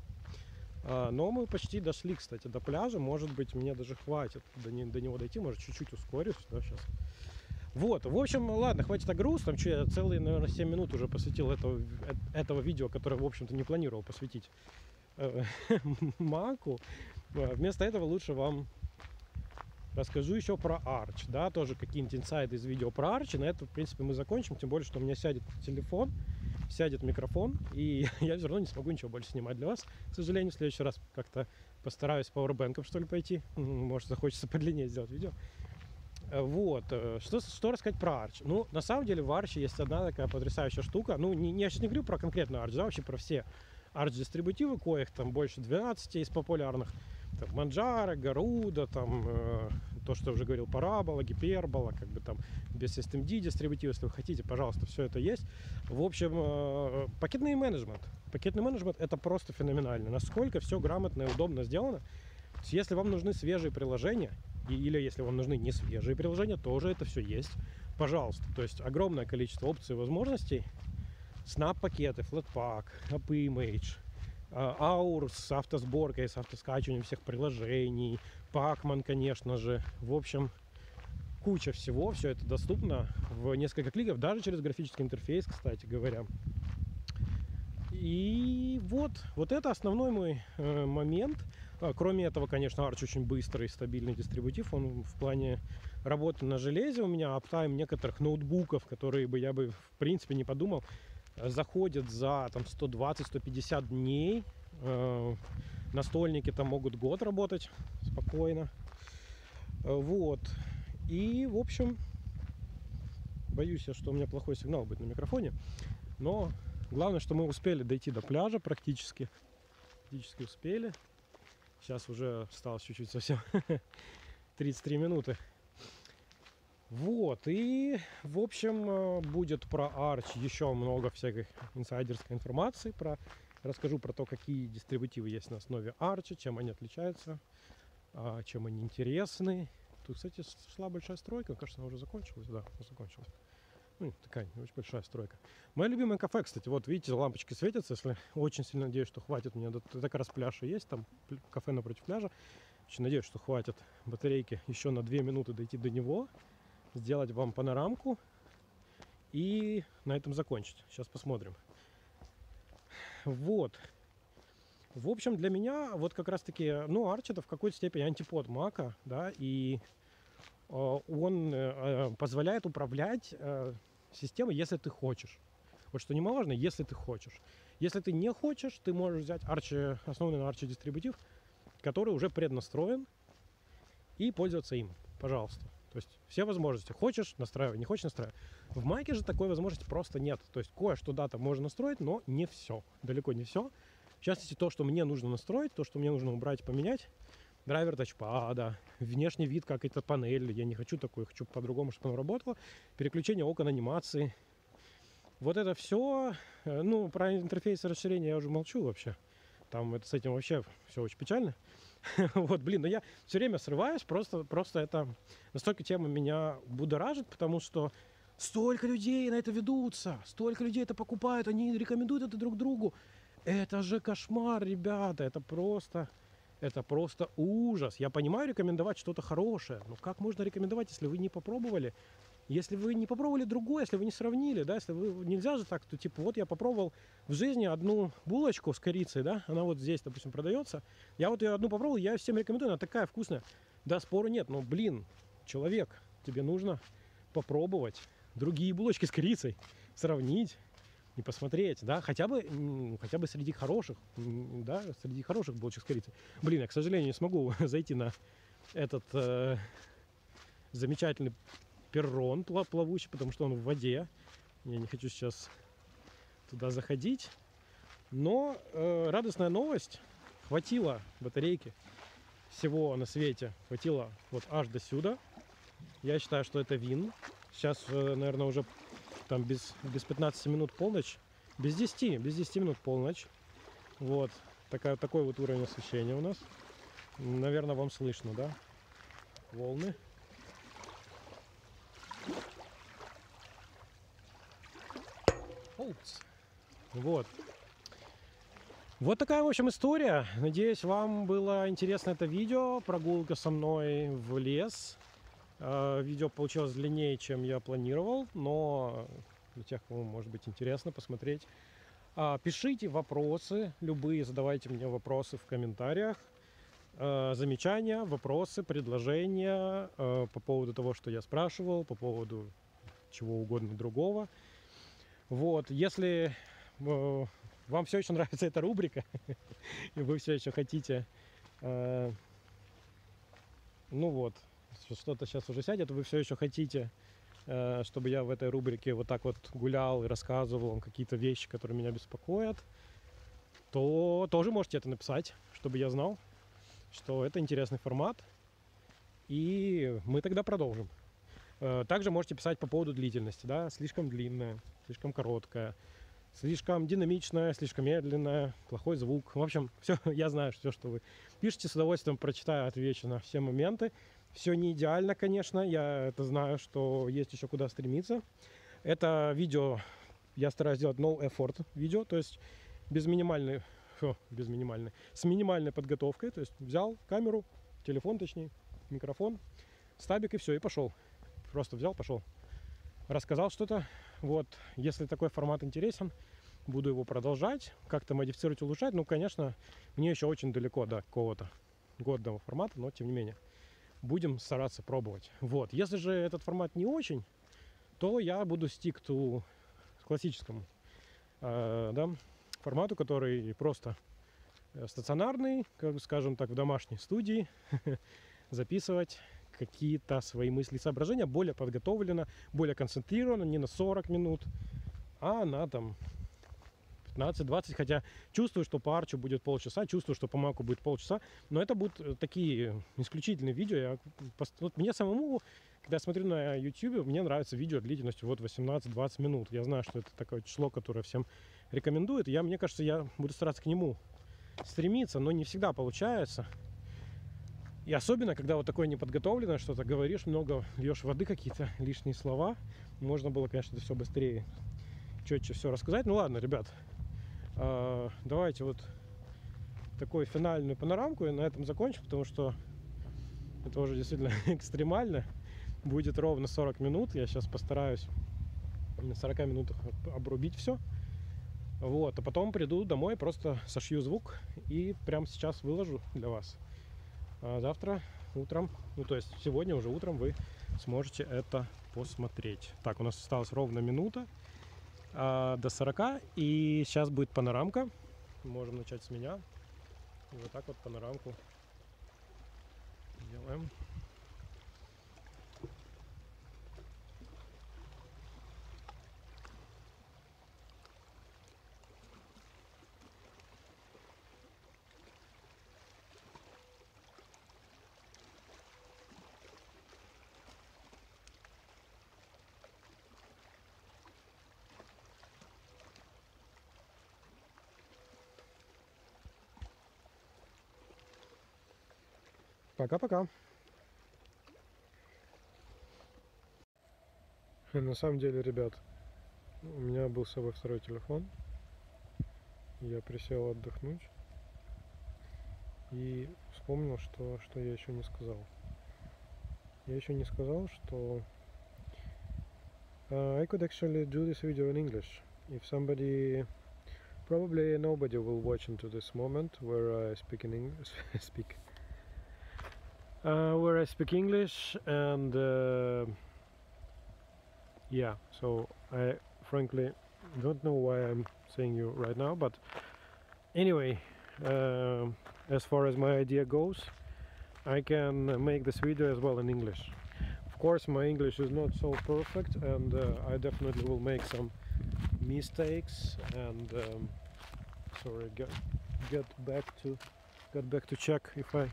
S1: А, но мы почти дошли, кстати, до пляжа. Может быть, мне даже хватит до, не, до него дойти. Может, чуть-чуть ускорюсь, да, сейчас. Вот, в общем, ладно, хватит о груз. Там что, я целые, наверное, 7 минут уже посвятил этого, э, этого видео, которое, в общем-то, не планировал посвятить э, <laughs> Маку. А, вместо этого лучше вам расскажу еще про Arch, да, тоже какие-нибудь инсайды из видео про Arch. На это, в принципе, мы закончим, тем более, что у меня сядет телефон, сядет микрофон, и <laughs> я все равно не смогу ничего больше снимать для вас. К сожалению, в следующий раз как-то постараюсь пауэрбэнком, что ли, пойти. <laughs> Может, захочется подлиннее сделать видео. Вот. Что, что рассказать про Arch? Ну, на самом деле, в Arch есть одна такая потрясающая штука. Ну, не, я сейчас не говорю про конкретную Arch, да, вообще про все Arch-дистрибутивы, коих там больше 12 из популярных. Там Manjaro, Garuda, там э, то, что я уже говорил, парабола, гипербола, как бы там без SystemD дистрибутива, если вы хотите, пожалуйста, все это есть. В общем, э, пакетный менеджмент. Пакетный менеджмент это просто феноменально. Насколько все грамотно и удобно сделано. Если вам нужны свежие приложения, или если вам нужны не свежие приложения, тоже это все есть. Пожалуйста. То есть огромное количество опций и возможностей. Snap-пакеты, Flatpak, AppImage, Аур с автосборкой, с автоскачиванием всех приложений, Pacman, конечно же. В общем, куча всего, все это доступно в несколько кликов, даже через графический интерфейс, кстати говоря. И вот, вот это основной мой э, момент. А, кроме этого, конечно, Arch очень быстрый и стабильный дистрибутив. Он в плане работы на железе у меня аптайм некоторых ноутбуков, которые бы я бы в принципе не подумал, заходят за там 120-150 дней. Э, настольники там могут год работать спокойно. Э, вот. И, в общем, боюсь я, что у меня плохой сигнал будет на микрофоне. Но главное, что мы успели дойти до пляжа практически. Практически успели. Сейчас уже осталось чуть-чуть совсем <laughs> 33 минуты. Вот, и, в общем, э, будет про Arch еще много всякой инсайдерской информации. Про, расскажу про то, какие дистрибутивы есть на основе Arch, чем они отличаются, а, чем они интересны. Тут, кстати, шла большая стройка, кажется, она уже закончилась. Да, закончилась. Ну, такая очень большая стройка. Мое любимое кафе, кстати, вот видите, лампочки светятся, если <laughs> очень сильно надеюсь, что хватит мне. Это как раз пляж и есть, там кафе напротив пляжа. Очень надеюсь, что хватит батарейки еще на 2 минуты дойти до него сделать вам панорамку и на этом закончить. Сейчас посмотрим. Вот. В общем, для меня вот как раз-таки, ну, Arch это в какой-то степени антипод Мака, да, и э, он э, позволяет управлять э, системой, если ты хочешь. Вот что немаловажно, если ты хочешь. Если ты не хочешь, ты можешь взять Arch, основанный на Arch дистрибутив, который уже преднастроен, и пользоваться им. Пожалуйста. То есть все возможности. Хочешь, настраивай, не хочешь, настраивай. В Маке же такой возможности просто нет. То есть кое-что дата можно настроить, но не все. Далеко не все. В частности, то, что мне нужно настроить, то, что мне нужно убрать, поменять. Драйвер тачпада, внешний вид, как это панель. Я не хочу такой, хочу по-другому, чтобы оно работало. Переключение окон анимации. Вот это все. Э, ну, про интерфейс расширения я уже молчу вообще. Там это с этим вообще все очень печально. <laughs> вот, блин, но я все время срываюсь, просто, просто это настолько тема меня будоражит, потому что столько людей на это ведутся, столько людей это покупают, они рекомендуют это друг другу. Это же кошмар, ребята, это просто Это просто ужас. Я понимаю рекомендовать что-то хорошее, но как можно рекомендовать, если вы не попробовали? Если вы не попробовали другое, если вы не сравнили, да, если вы нельзя же так, то типа вот я попробовал в жизни одну булочку с корицей, да, она вот здесь, допустим, продается. Я вот ее одну попробовал, я всем рекомендую, она такая вкусная. Да, спору нет, но, блин, человек, тебе нужно попробовать другие булочки с корицей, сравнить и посмотреть, да, хотя бы, хотя бы среди хороших, да, среди хороших булочек с корицей. Блин, я, к сожалению, не смогу <laughs> зайти на этот э, замечательный перрон пла- плавучий, потому что он в воде. Я не хочу сейчас туда заходить. Но э, радостная новость. Хватило батарейки всего на свете. Хватило вот аж до сюда. Я считаю, что это вин. Сейчас, э, наверное, уже там без, без 15 минут полночь. Без 10, без 10 минут полночь. Вот. Такая, такой вот уровень освещения у нас. Наверное, вам слышно, да? Волны. Вот. Вот такая, в общем, история. Надеюсь, вам было интересно это видео. Прогулка со мной в лес. Э, Видео получилось длиннее, чем я планировал, но для тех, кому может быть интересно посмотреть. А, Пишите вопросы, любые, задавайте мне вопросы в комментариях. Э, Замечания, вопросы, предложения э, по поводу того, что я спрашивал, по поводу чего угодно другого. Вот, если э, вам все еще нравится эта рубрика, <laughs> и вы все еще хотите, э, ну вот, что- что-то сейчас уже сядет, вы все еще хотите, э, чтобы я в этой рубрике вот так вот гулял и рассказывал вам какие-то вещи, которые меня беспокоят, то тоже можете это написать, чтобы я знал, что это интересный формат, и мы тогда продолжим. Э, Также можете писать по поводу длительности, да, слишком длинная, слишком короткая, слишком динамичная, слишком медленная, плохой звук. В общем, <laughs> все, я знаю все, что вы пишете, с удовольствием прочитаю, отвечу на все моменты. Все не идеально, конечно, я это знаю, что есть еще куда стремиться. Это видео я стараюсь делать no effort видео, то есть без минимальной, <laughs> фу, без минимальной, с минимальной подготовкой, то есть взял камеру, телефон точнее, микрофон, стабик и все, и пошел. Просто взял, пошел. Рассказал что-то. Вот, если такой формат интересен, буду его продолжать, как-то модифицировать, улучшать. Ну, конечно, мне еще очень далеко до какого-то годного формата, но тем не менее. Будем стараться пробовать. Вот. Если же этот формат не очень, то я буду stick to классическому э, да, формату, который просто э, стационарный, как скажем так, в домашней студии <laughs> записывать какие-то свои мысли и соображения более подготовленно, более концентрированно, не на 40 минут, а на там 15-20, хотя чувствую, что по Арчу будет полчаса, чувствую, что по Маку будет полчаса, но это будут э, такие исключительные видео. Я вот мне самому, когда я смотрю на YouTube, мне нравится видео длительностью вот 18-20 минут. Я знаю, что это такое число, которое всем рекомендует. Я, мне кажется, я буду стараться к нему стремиться, но не всегда получается. И особенно, когда вот такое неподготовленное что-то говоришь, много льешь воды, какие-то <laughs> лишние слова. Можно было, конечно, это все быстрее, четче все рассказать. Ну ладно, ребят, а, давайте вот такую финальную панорамку и на этом закончим, потому что это уже действительно <laughs> экстремально. Будет ровно 40 минут. Я сейчас постараюсь на 40 минутах об- обрубить все. Вот, а потом приду домой, просто сошью звук и прямо сейчас выложу для вас. А завтра утром, ну то есть сегодня уже утром вы сможете это посмотреть. Так, у нас осталась ровно минута а, до 40, и сейчас будет панорамка. Можем начать с меня. И вот так вот панорамку делаем. Пока-пока. На самом деле, ребят, у меня был с собой второй телефон. Я присел отдохнуть. и вспомнил, что, что я еще не сказал. Я еще не сказал, что uh, I could actually do this video in English. If somebody, probably nobody will watch into this moment where I speak in English, <laughs> speak, uh, where I speak English and uh, yeah, so I frankly don't know why I'm saying you right now, but anyway, uh, as far as my idea goes, I can make this video as well in English. Of course, my English is not so perfect, and uh, I definitely will make some mistakes. And um, sorry, get get back to get back to check if I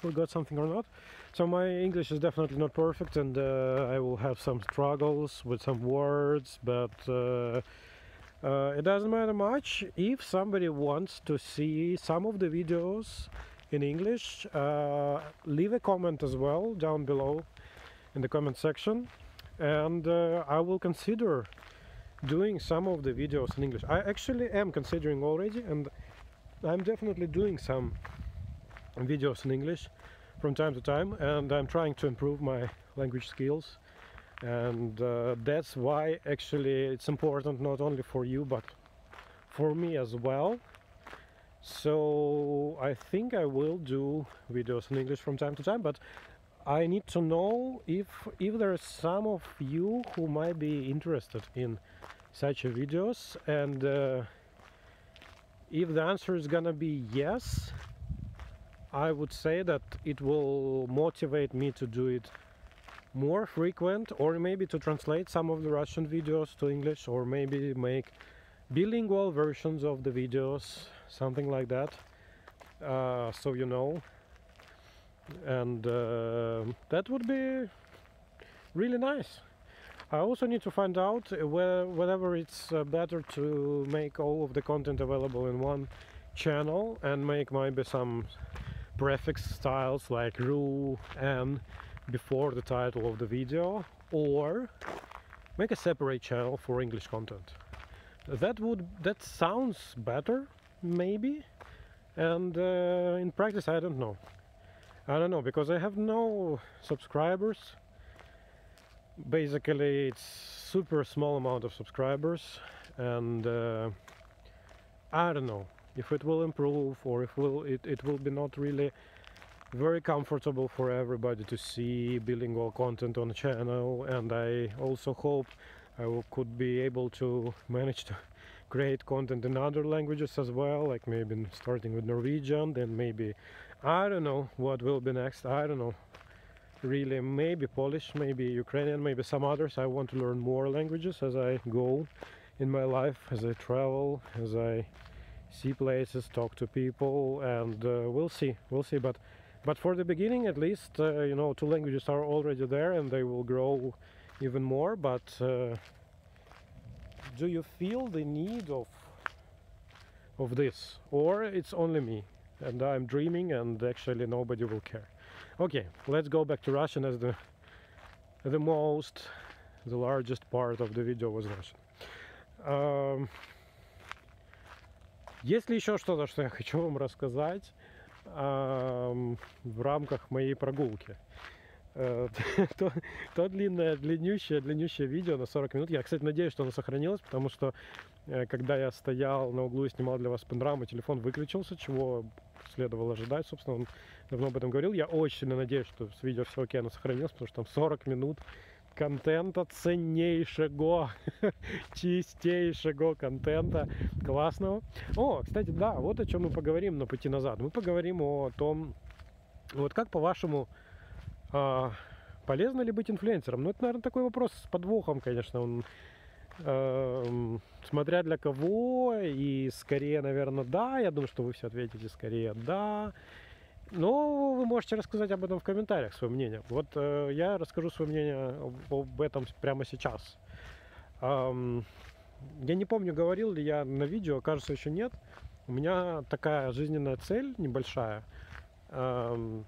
S1: forgot something or not. So my English is definitely not perfect, and uh, I will have some struggles with some words, but. Uh, uh, it doesn't matter much if somebody wants to see some of the videos in English uh, leave a comment as well down below in the comment section and uh, I will consider doing some of the videos in English I actually am considering already and I'm definitely doing some videos in English from time to time and I'm trying to improve my language skills. And uh, that's why actually it's important not only for you but for me as well. So I think I will do videos in English from time to time but I need to know if if there are some of you who might be interested in such videos and uh, if the answer is gonna be yes I would say that it will motivate me to do it more frequent or maybe to translate some of the Russian videos to English or maybe make bilingual versions of the videos something like that uh, so you know. And uh, that would be really nice. I also need to find out where, whether it's uh, better to make all of the content available in one channel and make maybe some prefix styles like RU, N before the title of the video or make a separate channel for English content. That would that sounds better maybe and uh, in practice I don't know. I don't know because I have no subscribers. Basically it's super small amount of subscribers and uh, I don't know if it will improve or if will it, it will be not really very comfortable for everybody to see bilingual content on the channel. And I also hope I will, could be able to manage to <laughs> create content in other languages as well like maybe starting with Norwegian then maybe I don't know what will be next. I don't know. Really maybe Polish maybe Ukrainian maybe some others. I want to learn more languages as I go in my life as I travel as I see places talk to people and uh, we'll see we'll see. But but for the beginning at least uh, you know two languages are already there and they will grow even more. But uh, do you feel the need of of this? Or it's only me and I'm dreaming and actually nobody will care? Okay let's go back to Russian as the the most the largest part of the video was Russian. Um, Есть ли еще что-то, что я хочу вам рассказать в рамках моей прогулки. Э, <laughs> то, то длинное, длиннющее, длиннющее видео на 40 минут. Я, кстати, надеюсь, что оно сохранилось, потому что э, когда я стоял на углу и снимал для вас панораму, телефон выключился, чего следовало ожидать, собственно, он давно об этом говорил. Я очень сильно надеюсь, что с видео все окей, оно сохранилось, потому что там 40 минут контента ценнейшего, <laughs> чистейшего контента, классного. О, кстати, да, вот о чем мы поговорим на пути назад. Мы поговорим о том, вот как по-вашему, а, полезно ли быть инфлюенсером? Ну, это, наверное, такой вопрос с подвохом, конечно, он э, смотря для кого, и скорее, наверное, да, я думаю, что вы все ответите скорее да, но вы можете рассказать об этом в комментариях, свое мнение. Вот э, я расскажу свое мнение об, об этом прямо сейчас. Эм, я не помню, говорил ли я на видео, кажется, еще нет. У меня такая жизненная цель небольшая. Эм,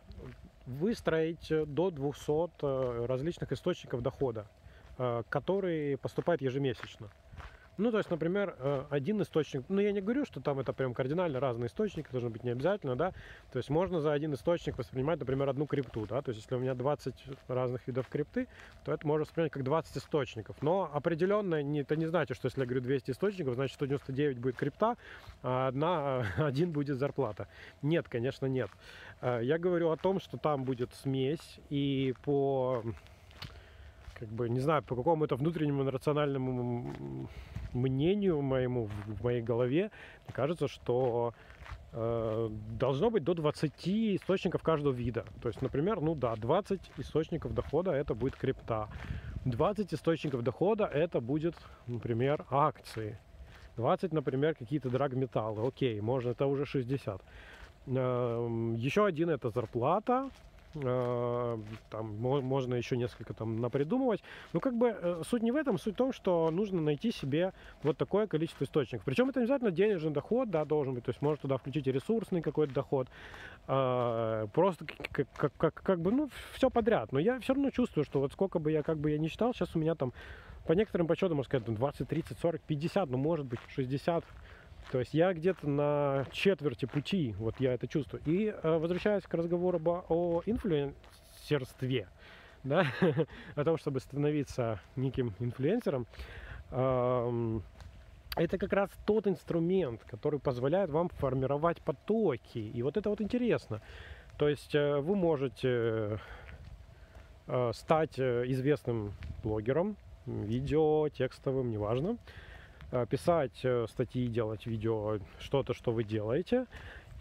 S1: выстроить до 200 э, различных источников дохода, э, которые поступают ежемесячно. Ну, то есть, например, э, один источник, ну, я не говорю, что там это прям кардинально разные источники, должны быть не обязательно, да, то есть можно за один источник воспринимать, например, одну крипту, да, то есть если у меня 20 разных видов крипты, то это можно воспринимать как 20 источников, но определенно не, это не значит, что если я говорю 200 источников, значит 199 будет крипта, а одна, <laughs> один будет зарплата. Нет, конечно, нет. Э, я говорю о том, что там будет смесь, и по как бы, не знаю, по какому-то внутреннему рациональному мнению моему, в моей голове, мне кажется, что э, должно быть до 20 источников каждого вида. То есть, например, ну да, 20 источников дохода это будет крипта. 20 источников дохода это будет, например, акции. 20, например, какие-то драгметаллы. Окей, можно, это уже 60. Э, еще один это зарплата, там можно еще несколько там напридумывать. Но как бы э, суть не в этом, суть в том, что нужно найти себе вот такое количество источников. Причем это обязательно денежный доход, да, должен быть, то есть можно туда включить и ресурсный какой-то доход, э, просто как, как, как, как бы, ну, все подряд. Но я все равно чувствую, что вот сколько бы я, как бы я не считал, сейчас у меня там по некоторым подсчетам, можно сказать, 20, 30, 40, 50, ну, может быть, 60 то есть я где-то на четверти пути, вот я это чувствую. И э, возвращаясь к разговору о инфлюенсерстве, да, <laughs> о том, чтобы становиться неким инфлюенсером, это как раз тот инструмент, который позволяет вам формировать потоки. И вот это вот интересно. То есть э, вы можете э, стать известным блогером, видео, текстовым, неважно. Э, писать э, статьи, делать видео, что-то, что вы делаете,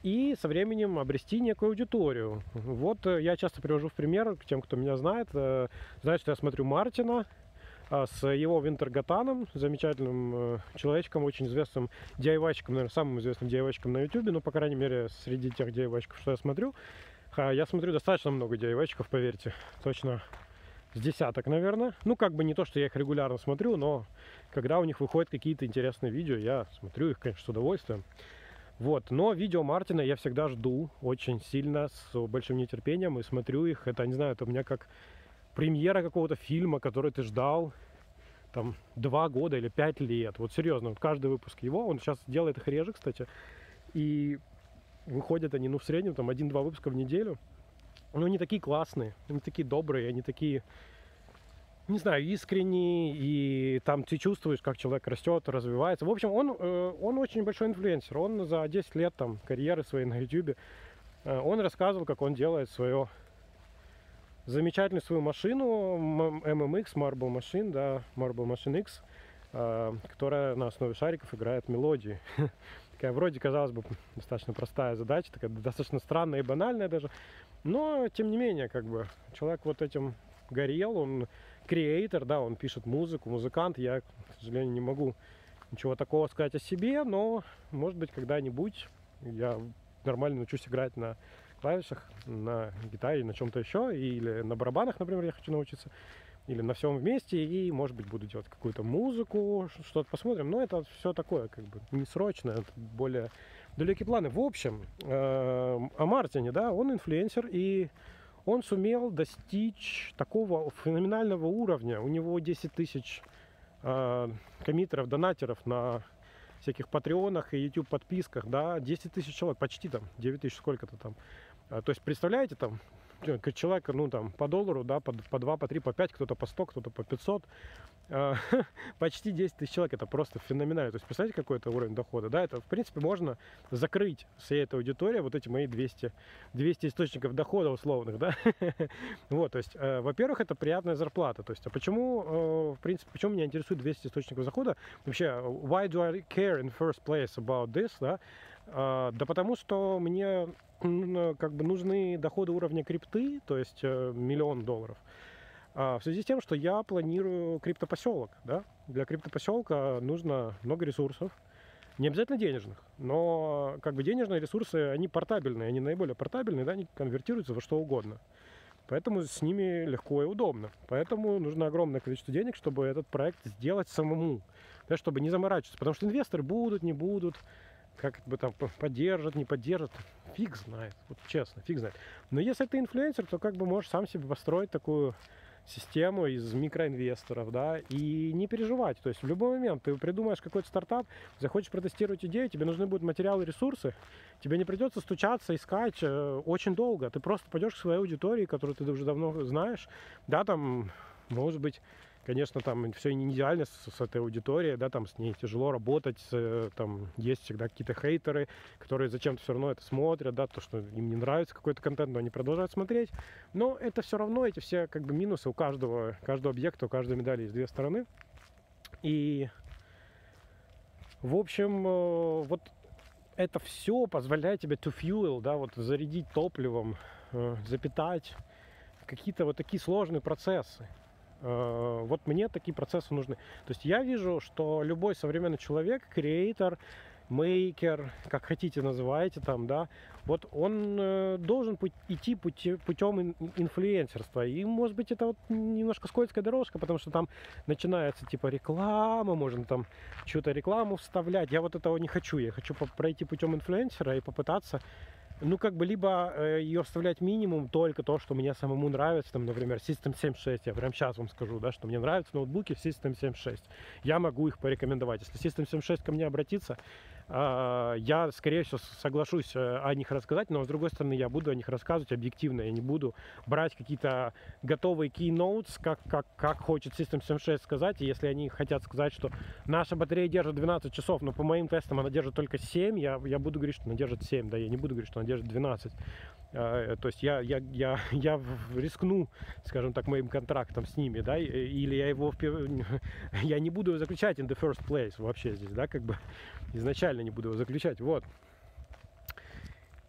S1: и со временем обрести некую аудиторию. Вот э, я часто привожу в пример к тем, кто меня знает. Знает, что я смотрю Мартина, с его Винтергатаном, замечательным человечком, очень известным DIY-чиком, наверное, самым известным DIY-чиком на YouTube, ну, по крайней мере, среди тех DIY что я смотрю. Я смотрю достаточно много DIY-чиков, поверьте, точно с десяток, наверное. Ну, как бы не то, что я их регулярно смотрю, но когда у них выходят какие-то интересные видео, я смотрю их, конечно, с удовольствием. Вот, но видео Мартина я всегда жду очень сильно, с большим нетерпением, и смотрю их. Это, не знаю, это у меня как премьера какого-то фильма, который ты ждал там два года или пять лет. Вот серьезно, вот каждый выпуск его, он сейчас делает их реже, кстати, и выходят они, ну, в среднем там один-два выпуска в неделю. Но они такие классные, они такие добрые, они такие не знаю, искренний, и там ты чувствуешь, как человек растет, развивается. В общем, он, э, он очень большой инфлюенсер. Он за 10 лет там карьеры своей на YouTube, э, он рассказывал, как он делает свою замечательную свою машину MMX, Marble Machine, да, Marble Machine X, э, которая на основе шариков играет мелодии. <laughs> Такая вроде, казалось бы, <laughs> достаточно простая задача, такая достаточно странная и банальная даже. Но, тем не менее, как бы, человек вот этим горел, он креатор, да, он пишет музыку, музыкант. Я, к сожалению, не могу ничего такого сказать о себе, но, может быть, когда-нибудь я нормально научусь играть на клавишах, на гитаре, на чем-то еще, или на барабанах, например, я хочу научиться, или на всем вместе, и, может быть, буду делать какую-то музыку, что-то посмотрим. Но это все такое, как бы, не срочно, это более далекие планы. В общем, э, о Мартине, да, он инфлюенсер, и он сумел достичь такого феноменального уровня. У него 10 тысяч э, коммитеров, донатеров на всяких патреонах и YouTube подписках, да, 10 тысяч человек, почти там, 9 тысяч сколько-то там. А, то есть, представляете, там, человека, ну, там, по доллару, да, по, по 2, по 3, по 5, кто-то по 100, кто-то по 500. А, <laughs> почти 10 тысяч человек, это просто феноменально. То есть, представляете, какой это уровень дохода, да, это, в принципе, можно закрыть всей этой аудитории вот эти мои 200, 200 источников дохода условных, да. <laughs> вот, то есть, э, во-первых, это приятная зарплата. То есть, а почему, э, в принципе, почему меня интересует 200 источников дохода? Вообще, why do I care in first place about this, да? А, да потому что мне как бы нужны доходы уровня крипты, то есть э, миллион долларов. А в связи с тем, что я планирую криптопоселок, да, для криптопоселка нужно много ресурсов, не обязательно денежных, но как бы денежные ресурсы, они портабельные, они наиболее портабельные, да, они конвертируются во что угодно. Поэтому с ними легко и удобно. Поэтому нужно огромное количество денег, чтобы этот проект сделать самому, да, чтобы не заморачиваться. Потому что инвесторы будут, не будут, как бы там поддержат, не поддержат, фиг знает, вот честно, фиг знает. Но если ты инфлюенсер, то как бы можешь сам себе построить такую систему из микроинвесторов, да, и не переживать. То есть в любой момент ты придумаешь какой-то стартап, захочешь протестировать идею, тебе нужны будут материалы, ресурсы, тебе не придется стучаться, искать э, очень долго. Ты просто пойдешь к своей аудитории, которую ты уже давно знаешь, да, там, может быть, конечно, там все не идеально с, с этой аудиторией, да, там с ней тяжело работать, э, там есть всегда какие-то хейтеры, которые зачем-то все равно это смотрят, да, то, что им не нравится какой-то контент, но они продолжают смотреть. Но это все равно, эти все как бы минусы у каждого, каждого объекта, у каждой медали есть две стороны. И, в общем, э, вот это все позволяет тебе to fuel, да, вот зарядить топливом, э, запитать какие-то вот такие сложные процессы. Э, вот мне такие процессы нужны. То есть я вижу, что любой современный человек, креатор, мейкер, как хотите называйте там, да, вот он э, должен идти путем инфлюенсерства. И, может быть, это вот немножко скользкая дорожка, потому что там начинается типа реклама, можно там что-то рекламу вставлять. Я вот этого не хочу. Я хочу пройти путем инфлюенсера и попытаться ну, как бы, либо э, ее вставлять минимум только то, что мне самому нравится, там, например, System 7.6, я прямо сейчас вам скажу, да, что мне нравятся ноутбуки System 7.6. Я могу их порекомендовать. Если System 7.6 ко мне обратится, я, скорее всего, соглашусь э, о них рассказать, но, с другой стороны, я буду о них рассказывать объективно. Я не буду брать какие-то готовые keynotes, как, как, как хочет System 76 сказать. И если они хотят сказать, что наша батарея держит 12 часов, но по моим тестам она держит только 7, я, я буду говорить, что она держит 7, да, я не буду говорить, что она держит 12. А, то есть я, я, я, <laughs> я рискну, скажем так, моим контрактом с ними, да, или я его, <laughs> я не буду заключать in the first place вообще здесь, да, как бы изначально не буду его заключать, вот.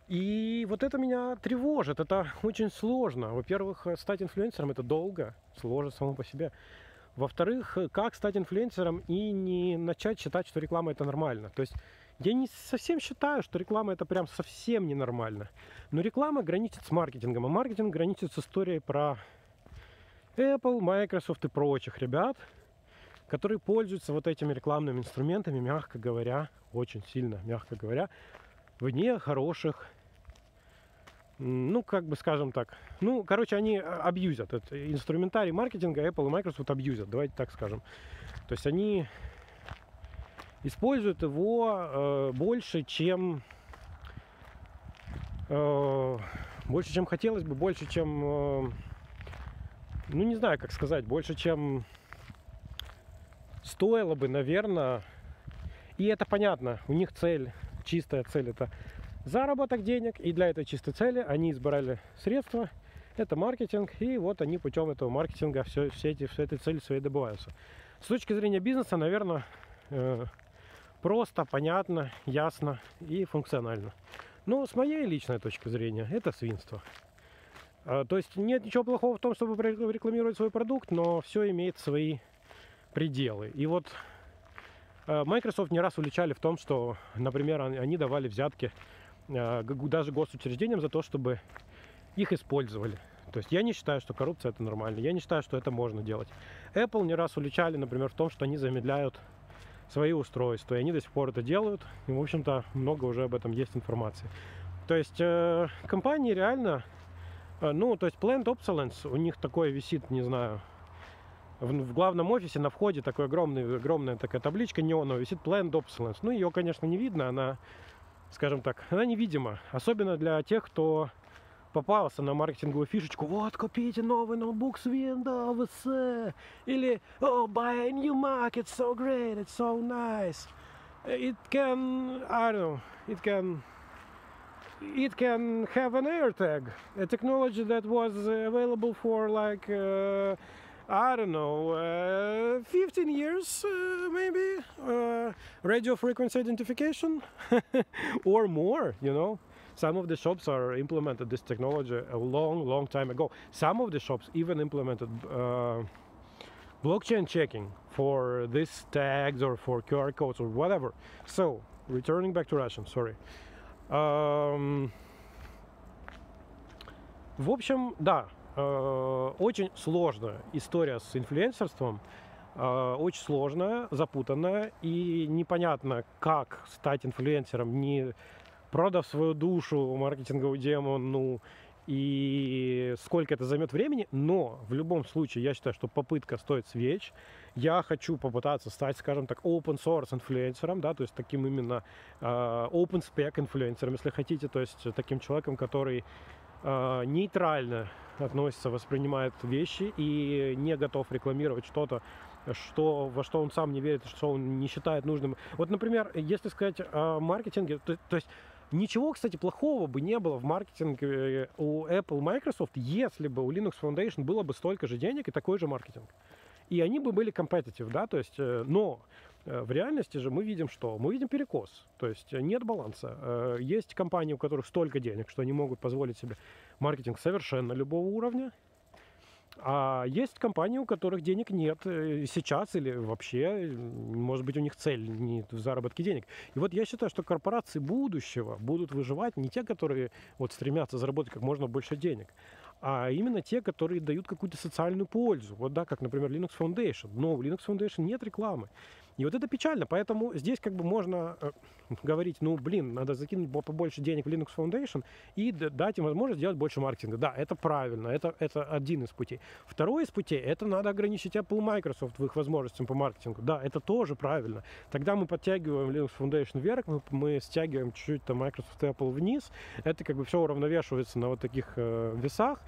S1: И вот это меня тревожит, это очень сложно. Во-первых, стать инфлюенсером это долго, сложно само по себе. Во-вторых, как стать инфлюенсером и не начать считать, что реклама это нормально. То есть я не совсем считаю, что реклама это прям совсем ненормально. Но реклама граничит с маркетингом, а маркетинг граничит с историей про Apple, Microsoft и прочих ребят, которые пользуются вот этими рекламными инструментами, мягко говоря, очень сильно, мягко говоря, вне хороших, ну, как бы скажем так, ну, короче, они абьюзят. Это инструментарий маркетинга Apple и Microsoft абьюзят, давайте так скажем. То есть они используют его э, больше, чем э, больше, чем хотелось бы, больше, чем, э, ну не знаю, как сказать, больше, чем стоило бы, наверное. И это понятно, у них цель, чистая цель это заработок денег, и для этой чистой цели они избрали средства, это маркетинг, и вот они путем этого маркетинга все, все, эти, все этой цели своей добываются. С точки зрения бизнеса, наверное, э, просто, понятно, ясно и функционально. Но с моей личной точки зрения, это свинство. А, то есть нет ничего плохого в том, чтобы рекламировать свой продукт, но все имеет свои пределы. И вот а, Microsoft не раз уличали в том, что, например, они давали взятки а, даже госучреждениям за то, чтобы их использовали. То есть я не считаю, что коррупция это нормально. Я не считаю, что это можно делать. Apple не раз уличали, например, в том, что они замедляют свои устройства. И они до сих пор это делают. И, в общем-то, много уже об этом есть информации. То есть э, компании реально, э, ну, то есть Plant Obsolence, у них такое висит, не знаю, в, в главном офисе на входе такой огромный, огромная такая табличка неоновая висит Plant Obsolence. Ну, ее, конечно, не видно, она, скажем так, она невидима. Особенно для тех, кто попался на маркетинговую фишечку, вот, купите новый ноутбук с Windows, или, oh, buy a new Mac, it's so great, it's so nice. It can, I don't know, it can, it can have an AirTag, a technology that was available for like, uh, I don't know, uh, 15 years uh, maybe, uh, radio frequency identification, <laughs> or more, you know. Some of the shops are implemented this technology a long, long time ago. Some of the shops even implemented uh, blockchain checking for these tags or for QR codes or whatever. So, returning back to Russian, sorry. Um, в общем, да, э, очень сложная история с инфлюенсерством, э, очень сложная, запутанная и непонятно, как стать инфлюенсером не продав свою душу маркетинговую демону и сколько это займет времени, но в любом случае я считаю, что попытка стоит свеч. Я хочу попытаться стать, скажем так, open source инфлюенсером, да, то есть таким именно uh, open spec инфлюенсером, если хотите, то есть таким человеком, который нейтрально относится, воспринимает вещи и не готов рекламировать что-то, что, во что он сам не верит, что он не считает нужным. Вот, например, если сказать о маркетинге, то, то есть Ничего, кстати, плохого бы не было в маркетинге э, у Apple, Microsoft, если бы у Linux Foundation было бы столько же денег и такой же маркетинг. И они бы были competitive, да, то есть, э, но э, в реальности же мы видим что? Мы видим перекос, то есть нет баланса. Есть компании, у которых столько денег, что они могут позволить себе маркетинг совершенно любого уровня, а есть компании, у которых денег нет э, сейчас или вообще, может быть, у них цель не в заработке денег. И вот я считаю, что корпорации будущего будут выживать не те, которые вот стремятся заработать как можно больше денег, а именно те, которые дают какую-то социальную пользу. Вот да, как, например, Linux Foundation. Но в Linux Foundation нет рекламы. И вот это печально, поэтому здесь как бы можно э, говорить, ну, блин, надо закинуть побольше денег в Linux Foundation и дать им возможность делать больше маркетинга. Да, это правильно, это, это один из путей. Второй из путей, это надо ограничить Apple и Microsoft в их возможностях по маркетингу. Да, это тоже правильно. Тогда мы подтягиваем Linux Foundation вверх, мы, мы стягиваем чуть-чуть там Microsoft и Apple вниз. Это как бы все уравновешивается на вот таких э, весах.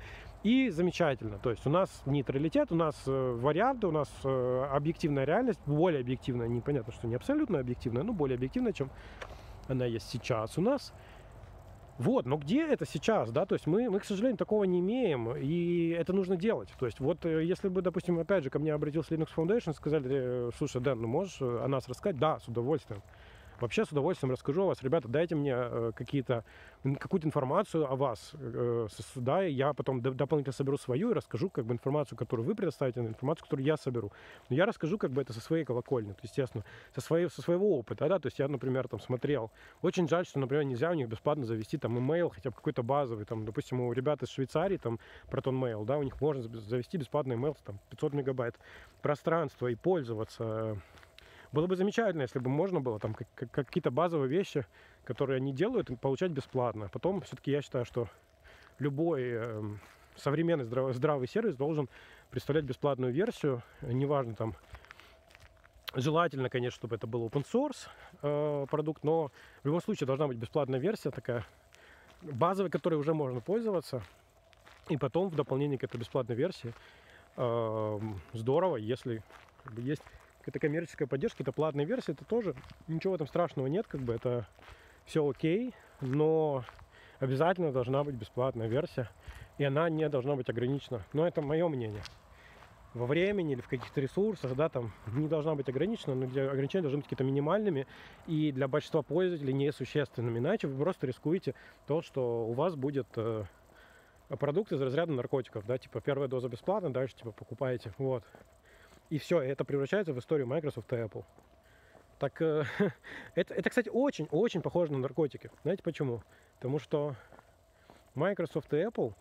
S1: И замечательно. То есть у нас нейтралитет, у нас э, варианты, у нас э, объективная реальность, более объективная, непонятно, что не абсолютно объективная, но более объективная, чем она есть сейчас у нас. Вот, но где это сейчас, да, то есть мы, мы, к сожалению, такого не имеем, и это нужно делать. То есть вот э, если бы, допустим, опять же, ко мне обратился Linux Foundation, сказали, слушай, Дэн, ну можешь о нас рассказать? Да, с удовольствием. Вообще с удовольствием расскажу о вас. Ребята, дайте мне э, какие-то, какую-то информацию о вас. Э, да, я потом дополнительно соберу свою и расскажу как бы информацию, которую вы предоставите, информацию, которую я соберу. Но я расскажу как бы это со своей колокольни, то, естественно, со, своей, со своего опыта. Да? То есть я, например, там смотрел. Очень жаль, что, например, нельзя у них бесплатно завести там email, хотя бы какой-то базовый. Там, допустим, у ребят из Швейцарии, там, Proton Mail, да, у них можно завести бесплатный email, там, 500 мегабайт пространства и пользоваться было бы замечательно, если бы можно было там какие-то базовые вещи, которые они делают, получать бесплатно. Потом все-таки я считаю, что любой э, современный здравый, сервис должен представлять бесплатную версию. Неважно там, желательно, конечно, чтобы это был open source э, продукт, но в любом случае должна быть бесплатная версия такая, базовая, которой уже можно пользоваться. И потом в дополнение к этой бесплатной версии э, здорово, если есть это коммерческая поддержка, это платная версия, это тоже ничего в этом страшного нет, как бы это все окей, но обязательно должна быть бесплатная версия, и она не должна быть ограничена. Но это мое мнение. Во времени или в каких-то ресурсах, да, там не должна быть ограничена, но для ограничения должны быть какие-то минимальными и для большинства пользователей несущественными. Иначе вы просто рискуете то, что у вас будет э, продукт из разряда наркотиков, да, типа первая доза бесплатно, дальше типа покупаете, вот. И все, это превращается в историю Microsoft и Apple. Так э, <laughs> это, это, кстати, очень-очень похоже на наркотики. Знаете почему? Потому что Microsoft и Apple,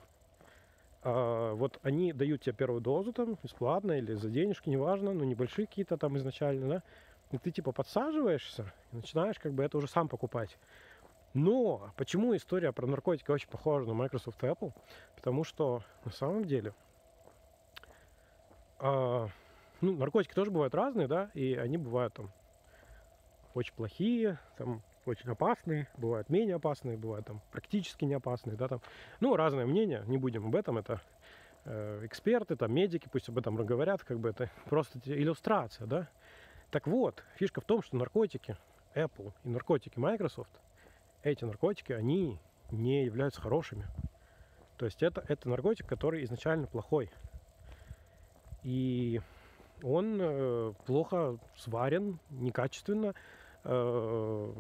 S1: э, вот они дают тебе первую дозу там бесплатно или за денежки, неважно, но небольшие какие-то там изначально, да. И ты типа подсаживаешься и начинаешь как бы это уже сам покупать. Но почему история про наркотики очень похожа на Microsoft и Apple? Потому что на самом деле э, ну, наркотики тоже бывают разные, да, и они бывают там очень плохие, там очень опасные, бывают менее опасные, бывают там практически не опасные, да, там, ну, разное мнение, не будем об этом, это э, эксперты, там, медики, пусть об этом говорят, как бы это просто иллюстрация, да. Так вот, фишка в том, что наркотики Apple и наркотики Microsoft, эти наркотики, они не являются хорошими. То есть это, это наркотик, который изначально плохой. И он э, плохо сварен, некачественно. Э,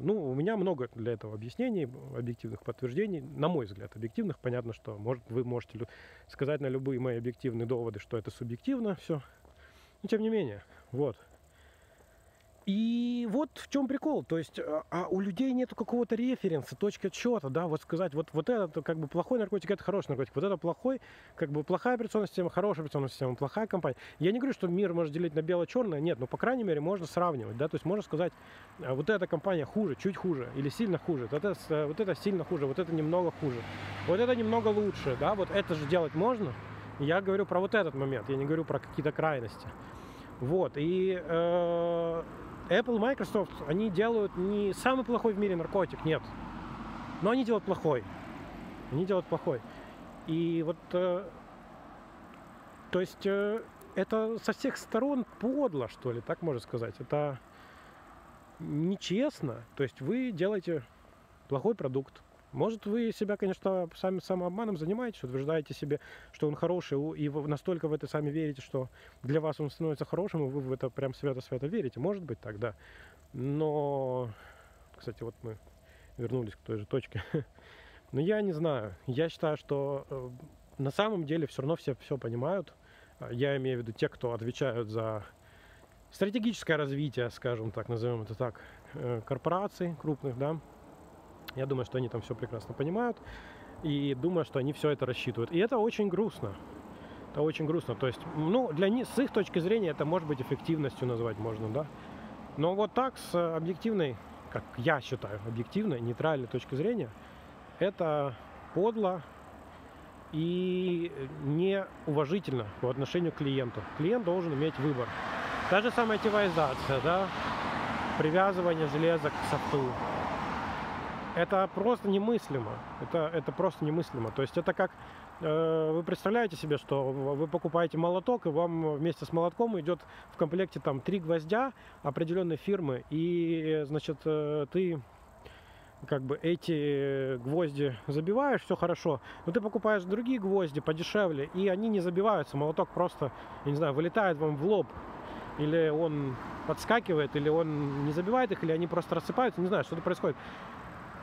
S1: ну, у меня много для этого объяснений, объективных подтверждений, на мой взгляд, объективных. Понятно, что может, вы можете сказать на любые мои объективные доводы, что это субъективно все. Но тем не менее, вот. И вот в чем прикол. То есть а, а у людей нет какого-то референса, точки отсчета, да, вот сказать, вот, вот это как бы плохой наркотик, это хороший наркотик, вот это плохой, как бы плохая операционная система, хорошая операционная система, плохая компания. Я не говорю, что мир можно делить на бело-черное, нет, но по крайней мере можно сравнивать, да, то есть можно сказать, а, вот эта компания хуже, чуть хуже, или сильно хуже, вот это, вот это сильно хуже, вот это немного хуже, вот это немного лучше, да, вот это же делать можно. Я говорю про вот этот момент, я не говорю про какие-то крайности. Вот, и э, Apple, Microsoft, они делают не самый плохой в мире наркотик, нет. Но они делают плохой. Они делают плохой. И вот, э, то есть, э, это со всех сторон подло, что ли, так можно сказать. Это нечестно. То есть вы делаете плохой продукт. Может, вы себя, конечно, сами самообманом занимаетесь, утверждаете себе, что он хороший, и вы настолько в это сами верите, что для вас он становится хорошим, и вы в это прям свято-свято верите. Может быть так, да. Но, кстати, вот мы вернулись к той же точке. <laughs> Но я не знаю. Я считаю, что э, на самом деле все равно все все понимают. Я имею в виду те, кто отвечают за стратегическое развитие, скажем так, назовем это так, э, корпораций крупных, да, я думаю, что они там все прекрасно понимают. И думаю, что они все это рассчитывают. И это очень грустно. Это очень грустно. То есть, ну, для них, с их точки зрения, это может быть эффективностью назвать можно, да. Но вот так, с объективной, как я считаю, объективной, нейтральной точки зрения, это подло и неуважительно по отношению к клиенту. Клиент должен иметь выбор. Та же самая тиваизация, да, привязывание железа к софту, это просто немыслимо. Это, это просто немыслимо. То есть это как э, вы представляете себе, что вы покупаете молоток, и вам вместе с молотком идет в комплекте там три гвоздя определенной фирмы, и значит э, ты как бы эти гвозди забиваешь, все хорошо, но ты покупаешь другие гвозди подешевле, и они не забиваются, молоток просто, я не знаю, вылетает вам в лоб, или он подскакивает, или он не забивает их, или они просто рассыпаются, не знаю, что-то происходит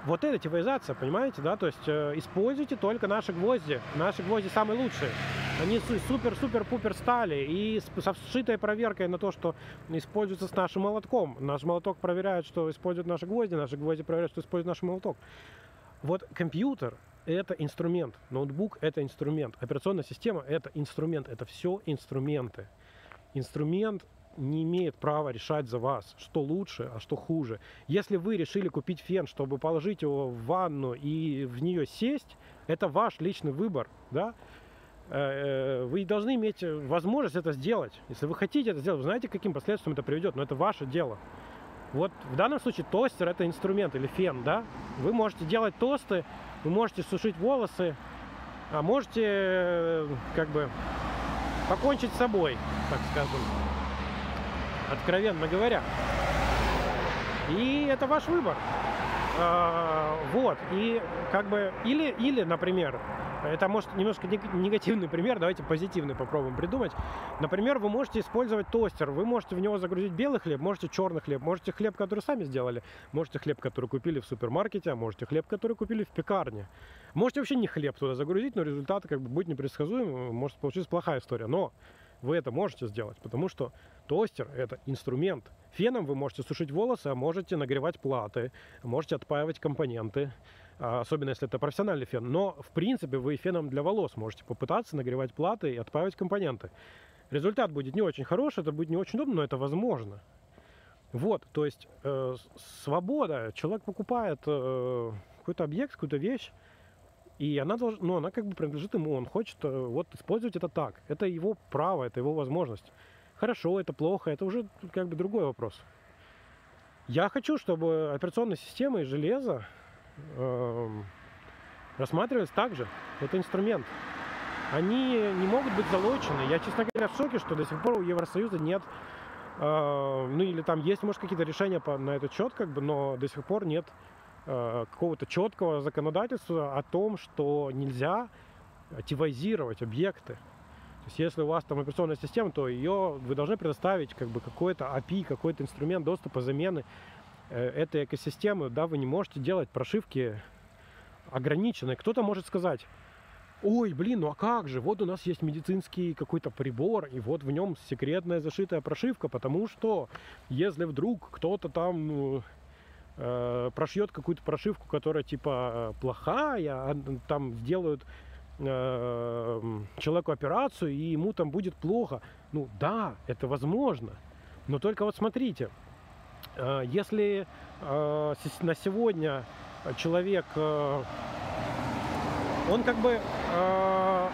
S1: вот эта тивоизация, понимаете, да, то есть э, используйте только наши гвозди. Наши гвозди самые лучшие. Они супер-супер-пупер стали и с, со сшитой проверкой на то, что используется с нашим молотком. Наш молоток проверяет, что используют наши гвозди, наши гвозди проверяют, что используют наш молоток. Вот компьютер это инструмент, ноутбук это инструмент, операционная система это инструмент, это все инструменты. Инструмент не имеет права решать за вас, что лучше, а что хуже. Если вы решили купить фен, чтобы положить его в ванну и в нее сесть, это ваш личный выбор, да? Э, э, вы должны иметь возможность это сделать. Если вы хотите это сделать, вы знаете, к каким последствиям это приведет, но это ваше дело. Вот в данном случае тостер это инструмент или фен, да? Вы можете делать тосты, вы можете сушить волосы, а можете э, как бы покончить с собой, так скажем откровенно говоря. И это ваш выбор. А, вот, и как бы, или, или, например, это может немножко негативный пример, давайте позитивный попробуем придумать. Например, вы можете использовать тостер, вы можете в него загрузить белый хлеб, можете черный хлеб, можете хлеб, который сами сделали, можете хлеб, который купили в супермаркете, а можете хлеб, который купили в пекарне. Можете вообще не хлеб туда загрузить, но результат как бы будет непредсказуем, может получиться плохая история. Но вы это можете сделать, потому что тостер – это инструмент. Феном вы можете сушить волосы, а можете нагревать платы, можете отпаивать компоненты, а, особенно если это профессиональный фен. Но, в принципе, вы феном для волос можете попытаться нагревать платы и отпаивать компоненты. Результат будет не очень хороший, это будет не очень удобно, но это возможно. Вот, то есть э, свобода. Человек покупает э, какой-то объект, какую-то вещь, и она должна, ну, она как бы принадлежит ему, он хочет э, вот использовать это так. Это его право, это его возможность. Хорошо, это плохо, это уже как бы другой вопрос. Я хочу, чтобы операционная система и железо э, рассматривались так же. Это инструмент. Они не могут быть залочены. Я, честно говоря, в шоке, что до сих пор у Евросоюза нет э, ну или там есть, может, какие-то решения по, на этот счет, как бы, но до сих пор нет какого-то четкого законодательства о том, что нельзя тивайзировать объекты. То есть если у вас там операционная система, то ее вы должны предоставить как бы какой-то API, какой-то инструмент доступа замены э, этой экосистемы. Да, вы не можете делать прошивки ограниченные. Кто-то может сказать, ой, блин, ну а как же, вот у нас есть медицинский какой-то прибор, и вот в нем секретная зашитая прошивка, потому что если вдруг кто-то там э, прошьет какую-то прошивку, которая типа плохая, а там сделают э, человеку операцию, и ему там будет плохо. Ну да, это возможно. Но только вот смотрите, э, если э, на сегодня человек, э, он как бы э,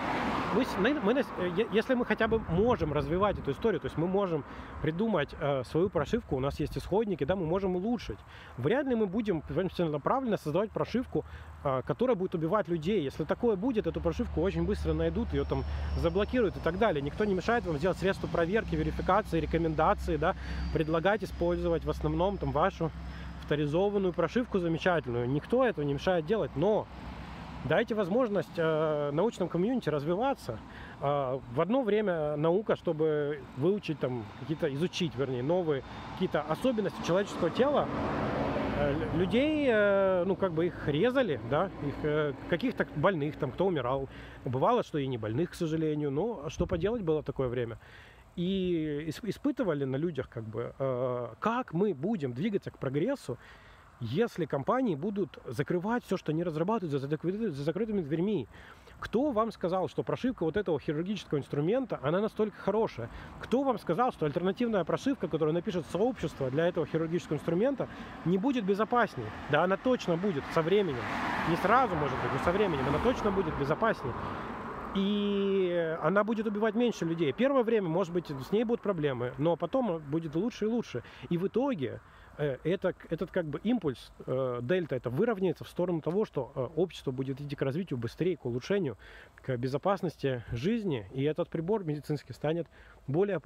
S1: мы, мы, э, если мы хотя бы можем развивать эту историю, то есть мы можем придумать э, свою прошивку, у нас есть исходники, да, мы можем улучшить. Вряд ли мы будем направленно создавать прошивку, э, которая будет убивать людей. Если такое будет, эту прошивку очень быстро найдут, ее там заблокируют и так далее. Никто не мешает вам сделать средства проверки, верификации, рекомендации, да, предлагать использовать в основном там вашу авторизованную прошивку замечательную. Никто этого не мешает делать, но Дайте возможность э, научному комьюнити развиваться. Э, в одно время наука, чтобы выучить там какие-то, изучить, вернее, новые какие-то особенности человеческого тела, э, людей, э, ну, как бы их резали, да, их э, каких-то больных, там, кто умирал. Бывало, что и не больных, к сожалению, но что поделать было такое время. И испытывали на людях, как бы, э, как мы будем двигаться к прогрессу, если компании будут закрывать все, что они разрабатывают за, закрытыми, за закрытыми дверьми. Кто вам сказал, что прошивка вот этого хирургического инструмента, она настолько хорошая? Кто вам сказал, что альтернативная прошивка, которую напишет сообщество для этого хирургического инструмента, не будет безопаснее? Да, она точно будет со временем. Не сразу, может быть, но со временем. Она точно будет безопаснее. И она будет убивать меньше людей. Первое время, может быть, с ней будут проблемы, но потом будет лучше и лучше. И в итоге это, этот как бы импульс, э, дельта, это выровняется в сторону того, что э, общество будет идти к развитию быстрее, к улучшению, к безопасности жизни, и этот прибор медицинский станет более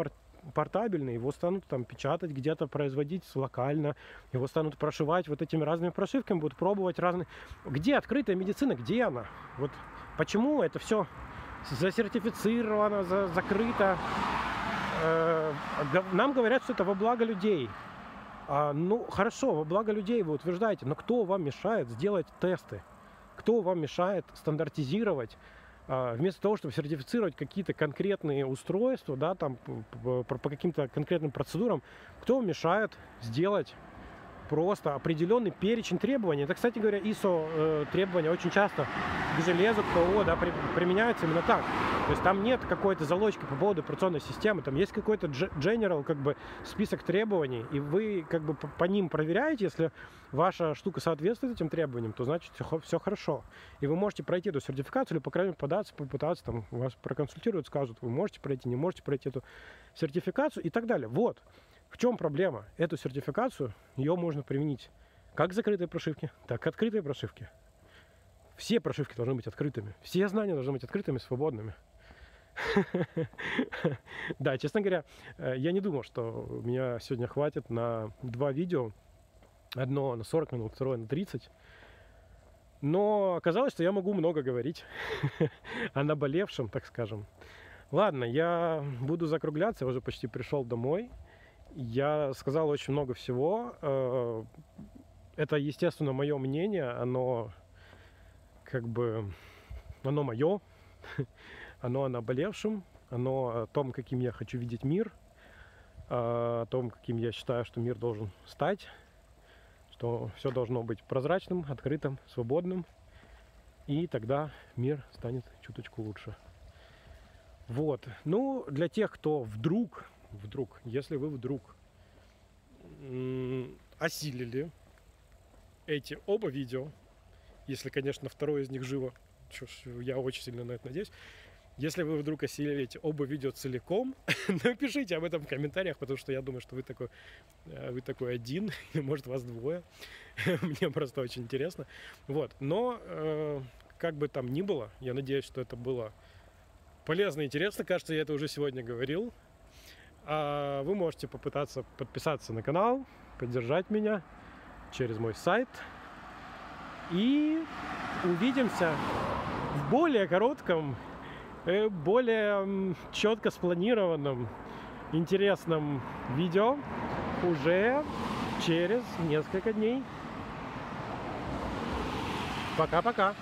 S1: портабельный, его станут там печатать где-то, производить локально, его станут прошивать вот этими разными прошивками, будут пробовать разные. Где открытая медицина, где она? Вот почему это все засертифицировано, за, закрыто? Нам говорят, что это во благо людей. А, ну, хорошо, во благо людей вы утверждаете, но кто вам мешает сделать тесты? Кто вам мешает стандартизировать а, вместо того, чтобы сертифицировать какие-то конкретные устройства, да, там по, по, по каким-то конкретным процедурам, кто вам мешает сделать просто определенный перечень требований. Это, кстати говоря, ISO э, требования очень часто к железу, к ПО да, при, применяются именно так. То есть там нет какой-то залочки по поводу операционной системы, там есть какой-то general как бы список требований, и вы как бы по, по ним проверяете, если ваша штука соответствует этим требованиям, то значит все, все хорошо. И вы можете пройти эту сертификацию или, по крайней мере, податься, попытаться, там, вас проконсультируют, скажут, вы можете пройти, не можете пройти эту сертификацию и так далее. Вот. В чем проблема? Эту сертификацию, ее можно применить как к закрытой прошивке, так и к открытой прошивке. Все прошивки должны быть открытыми. Все знания должны быть открытыми, свободными. <laughs> Да, честно говоря, э, я не думал, что меня сегодня хватит на два видео. Одно на 40 минут, второе на 30. Но оказалось, что я могу много говорить <laughs> о наболевшем, так скажем. Ладно, я буду закругляться, я уже почти пришел домой. Я сказал очень много всего. Э, это, естественно, мое мнение, оно как бы, оно мое, <laughs> оно о наболевшем, оно о том, каким я хочу видеть мир, о том, каким я считаю, что мир должен стать, что все должно быть прозрачным, открытым, свободным, и тогда мир станет чуточку лучше. Вот. Ну, для тех, кто вдруг вдруг, если вы вдруг осилили эти оба видео, если, конечно, второе из них живо, что ж, я очень сильно на это надеюсь, если вы вдруг осилили эти оба видео целиком, <laughs> напишите об этом в комментариях, потому что я думаю, что вы такой, э, вы такой один, <laughs> может вас двое. <laughs> Мне просто очень интересно. Вот. Но э, как бы там ни было, я надеюсь, что это было полезно и интересно. Кажется, я это уже сегодня говорил. А вы можете попытаться подписаться на канал, поддержать меня через мой сайт. И увидимся в более коротком, э, более четко спланированном, интересном видео уже через несколько дней. Пока-пока.